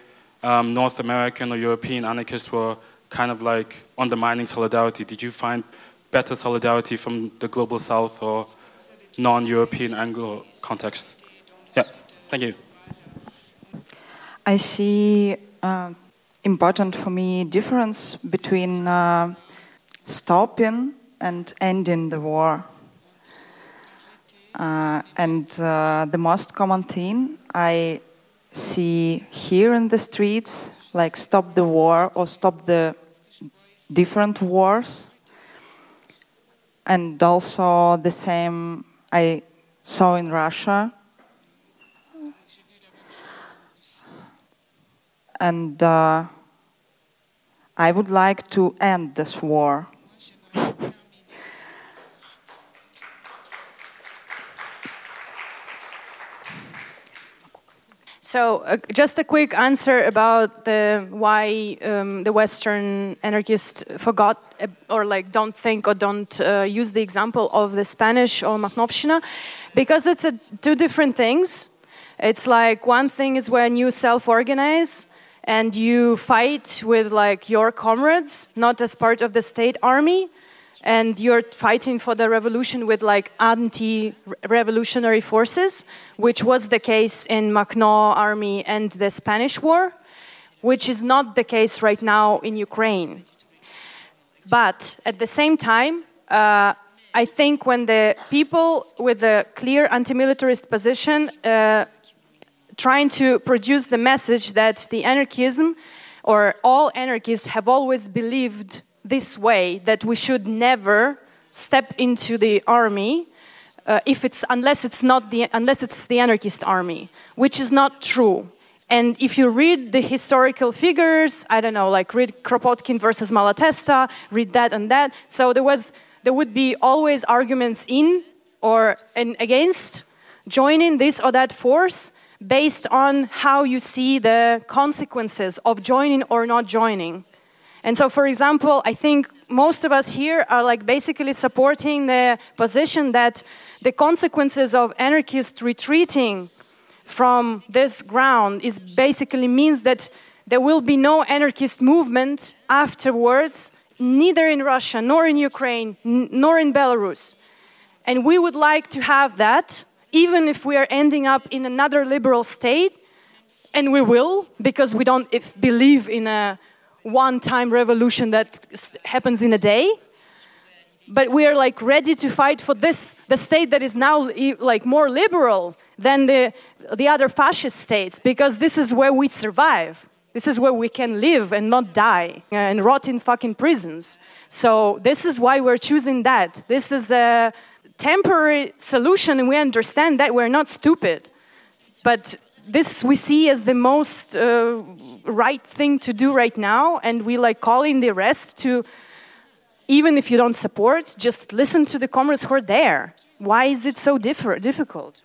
Speaker 16: um, North American or European anarchists were kind of like undermining solidarity? Did you find better solidarity from the global South or non-European Anglo context? Yeah, thank you.
Speaker 4: I see. Uh, important for me difference between uh, stopping and ending the war. Uh, and uh, the most common thing I see here in the streets, like stop the war or stop the different wars. And also the same I saw in Russia and uh, I would like to end this war.
Speaker 5: So, uh, just a quick answer about the why um, the Western anarchists forgot uh, or like don't think or don't uh, use the example of the Spanish or Makhnovshina, because it's a, two different things. It's like one thing is when you self-organize, and you fight with like your comrades, not as part of the state army, and you're fighting for the revolution with like anti-revolutionary forces, which was the case in Makhno army and the Spanish war, which is not the case right now in Ukraine. But at the same time, uh, I think when the people with a clear anti-militarist position uh, trying to produce the message that the anarchism or all anarchists have always believed this way that we should never step into the army uh, if it's unless it's not the unless it's the anarchist army which is not true and if you read the historical figures i don't know like read kropotkin versus malatesta read that and that so there was there would be always arguments in or and against joining this or that force based on how you see the consequences of joining or not joining. And so, for example, I think most of us here are like basically supporting the position that the consequences of anarchists retreating from this ground is basically means that there will be no anarchist movement afterwards, neither in Russia, nor in Ukraine, nor in Belarus. And we would like to have that even if we are ending up in another liberal state, and we will, because we don't believe in a one time revolution that happens in a day. But we are like ready to fight for this, the state that is now like more liberal than the, the other fascist states, because this is where we survive. This is where we can live and not die and rot in fucking prisons. So this is why we're choosing that. This is a temporary solution, and we understand that we're not stupid. But this we see as the most uh, right thing to do right now, and we like calling the rest to, even if you don't support, just listen to the comrades who are there. Why is it so differ- difficult?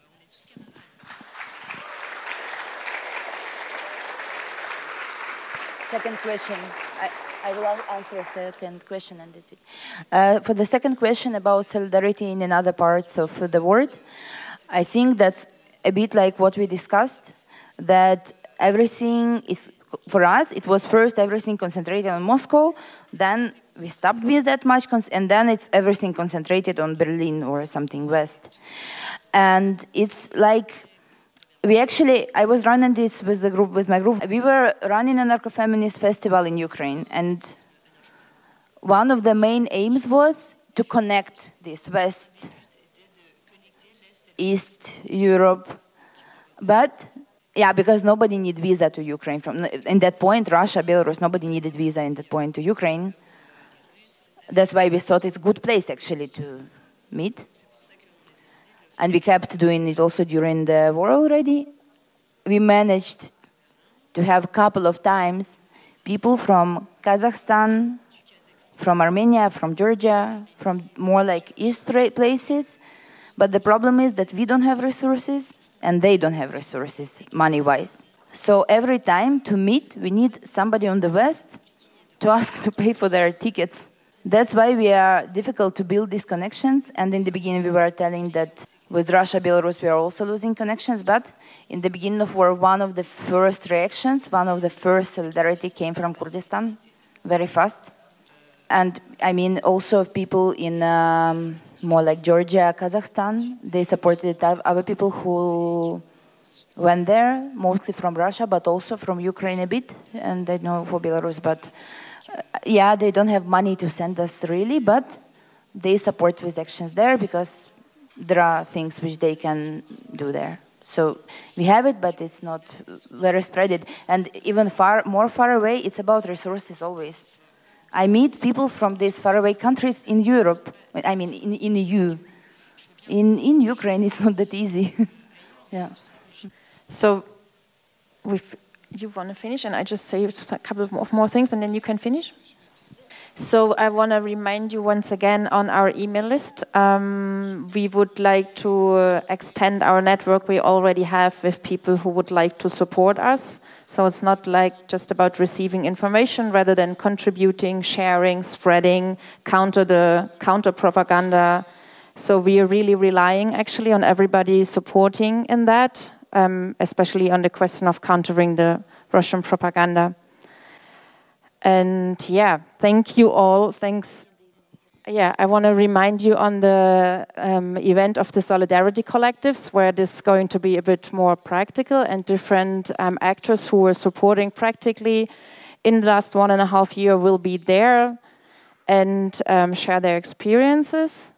Speaker 3: Second question. I I will answer a second question and that's it. Uh, for the second question about solidarity in other parts of the world, I think that's a bit like what we discussed, that everything is, for us, it was first everything concentrated on Moscow, then we stopped with that much, and then it's everything concentrated on Berlin or something west. And it's like we actually i was running this with the group with my group we were running an anarcho-feminist festival in ukraine and one of the main aims was to connect this west East Europe, but yeah, because nobody need visa to Ukraine. From in that point, Russia, Belarus, nobody needed visa in that point to Ukraine. That's why we thought it's good place actually to meet. And we kept doing it also during the war already. We managed to have a couple of times people from Kazakhstan, from Armenia, from Georgia, from more like east places. But the problem is that we don't have resources and they don't have resources money wise. So every time to meet, we need somebody on the west to ask to pay for their tickets. That's why we are difficult to build these connections. And in the beginning, we were telling that with Russia, Belarus, we are also losing connections. But in the beginning of war, one of the first reactions, one of the first solidarity came from Kurdistan, very fast. And I mean, also people in um, more like Georgia, Kazakhstan, they supported other people who went there, mostly from Russia, but also from Ukraine a bit, and I know for Belarus, but uh, yeah, they don't have money to send us really, but they support with actions there because there are things which they can do there. So we have it, but it's not very spread. And even far more far away, it's about resources always. I meet people from these faraway countries in Europe. I mean, in, in EU. In in Ukraine, it's not that easy. yeah.
Speaker 2: So, with you want to finish, and I just say a couple of more things, and then you can finish. So I want to remind you once again on our email list. Um, we would like to uh, extend our network we already have with people who would like to support us. So it's not like just about receiving information, rather than contributing, sharing, spreading, counter the counter propaganda. So we are really relying actually on everybody supporting in that um, especially on the question of countering the Russian propaganda. And yeah, thank you all. Thanks. Yeah, I want to remind you on the um, event of the Solidarity Collectives, where this is going to be a bit more practical and different um, actors who are supporting practically in the last one and a half year will be there and um, share their experiences.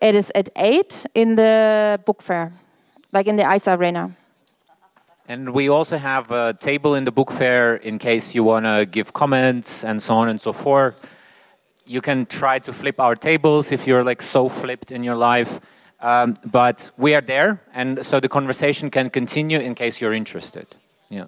Speaker 2: It is at 8 in the book fair, like in the ICE Arena.
Speaker 6: And we also have a table in the book fair in case you want to give comments and so on and so forth. You can try to flip our tables if you're like so flipped in your life. Um, but we are there, and so the conversation can continue in case you're interested. Yeah.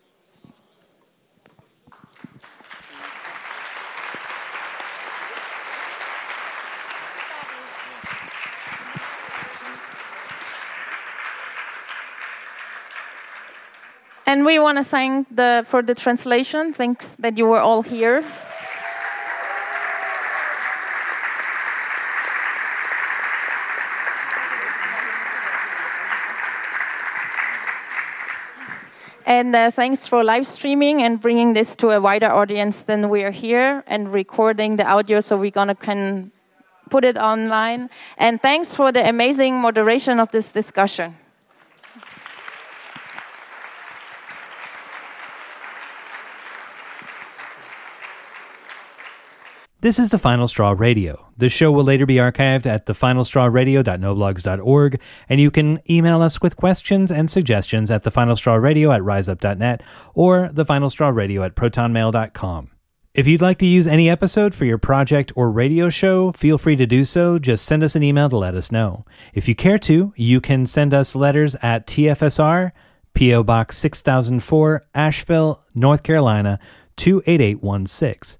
Speaker 2: And we want to thank the, for the translation. Thanks that you were all here. And uh, thanks for live streaming and bringing this to a wider audience than we are here and recording the audio so we're going to can put it online. And thanks for the amazing moderation of this discussion.
Speaker 1: This is The Final Straw Radio. The show will later be archived at thefinalstrawradio.noblogs.org, and you can email us with questions and suggestions at thefinalstrawradio at riseup.net or thefinalstrawradio at protonmail.com. If you'd like to use any episode for your project or radio show, feel free to do so. Just send us an email to let us know. If you care to, you can send us letters at TFSR, P.O. Box 6004, Asheville, North Carolina, 28816.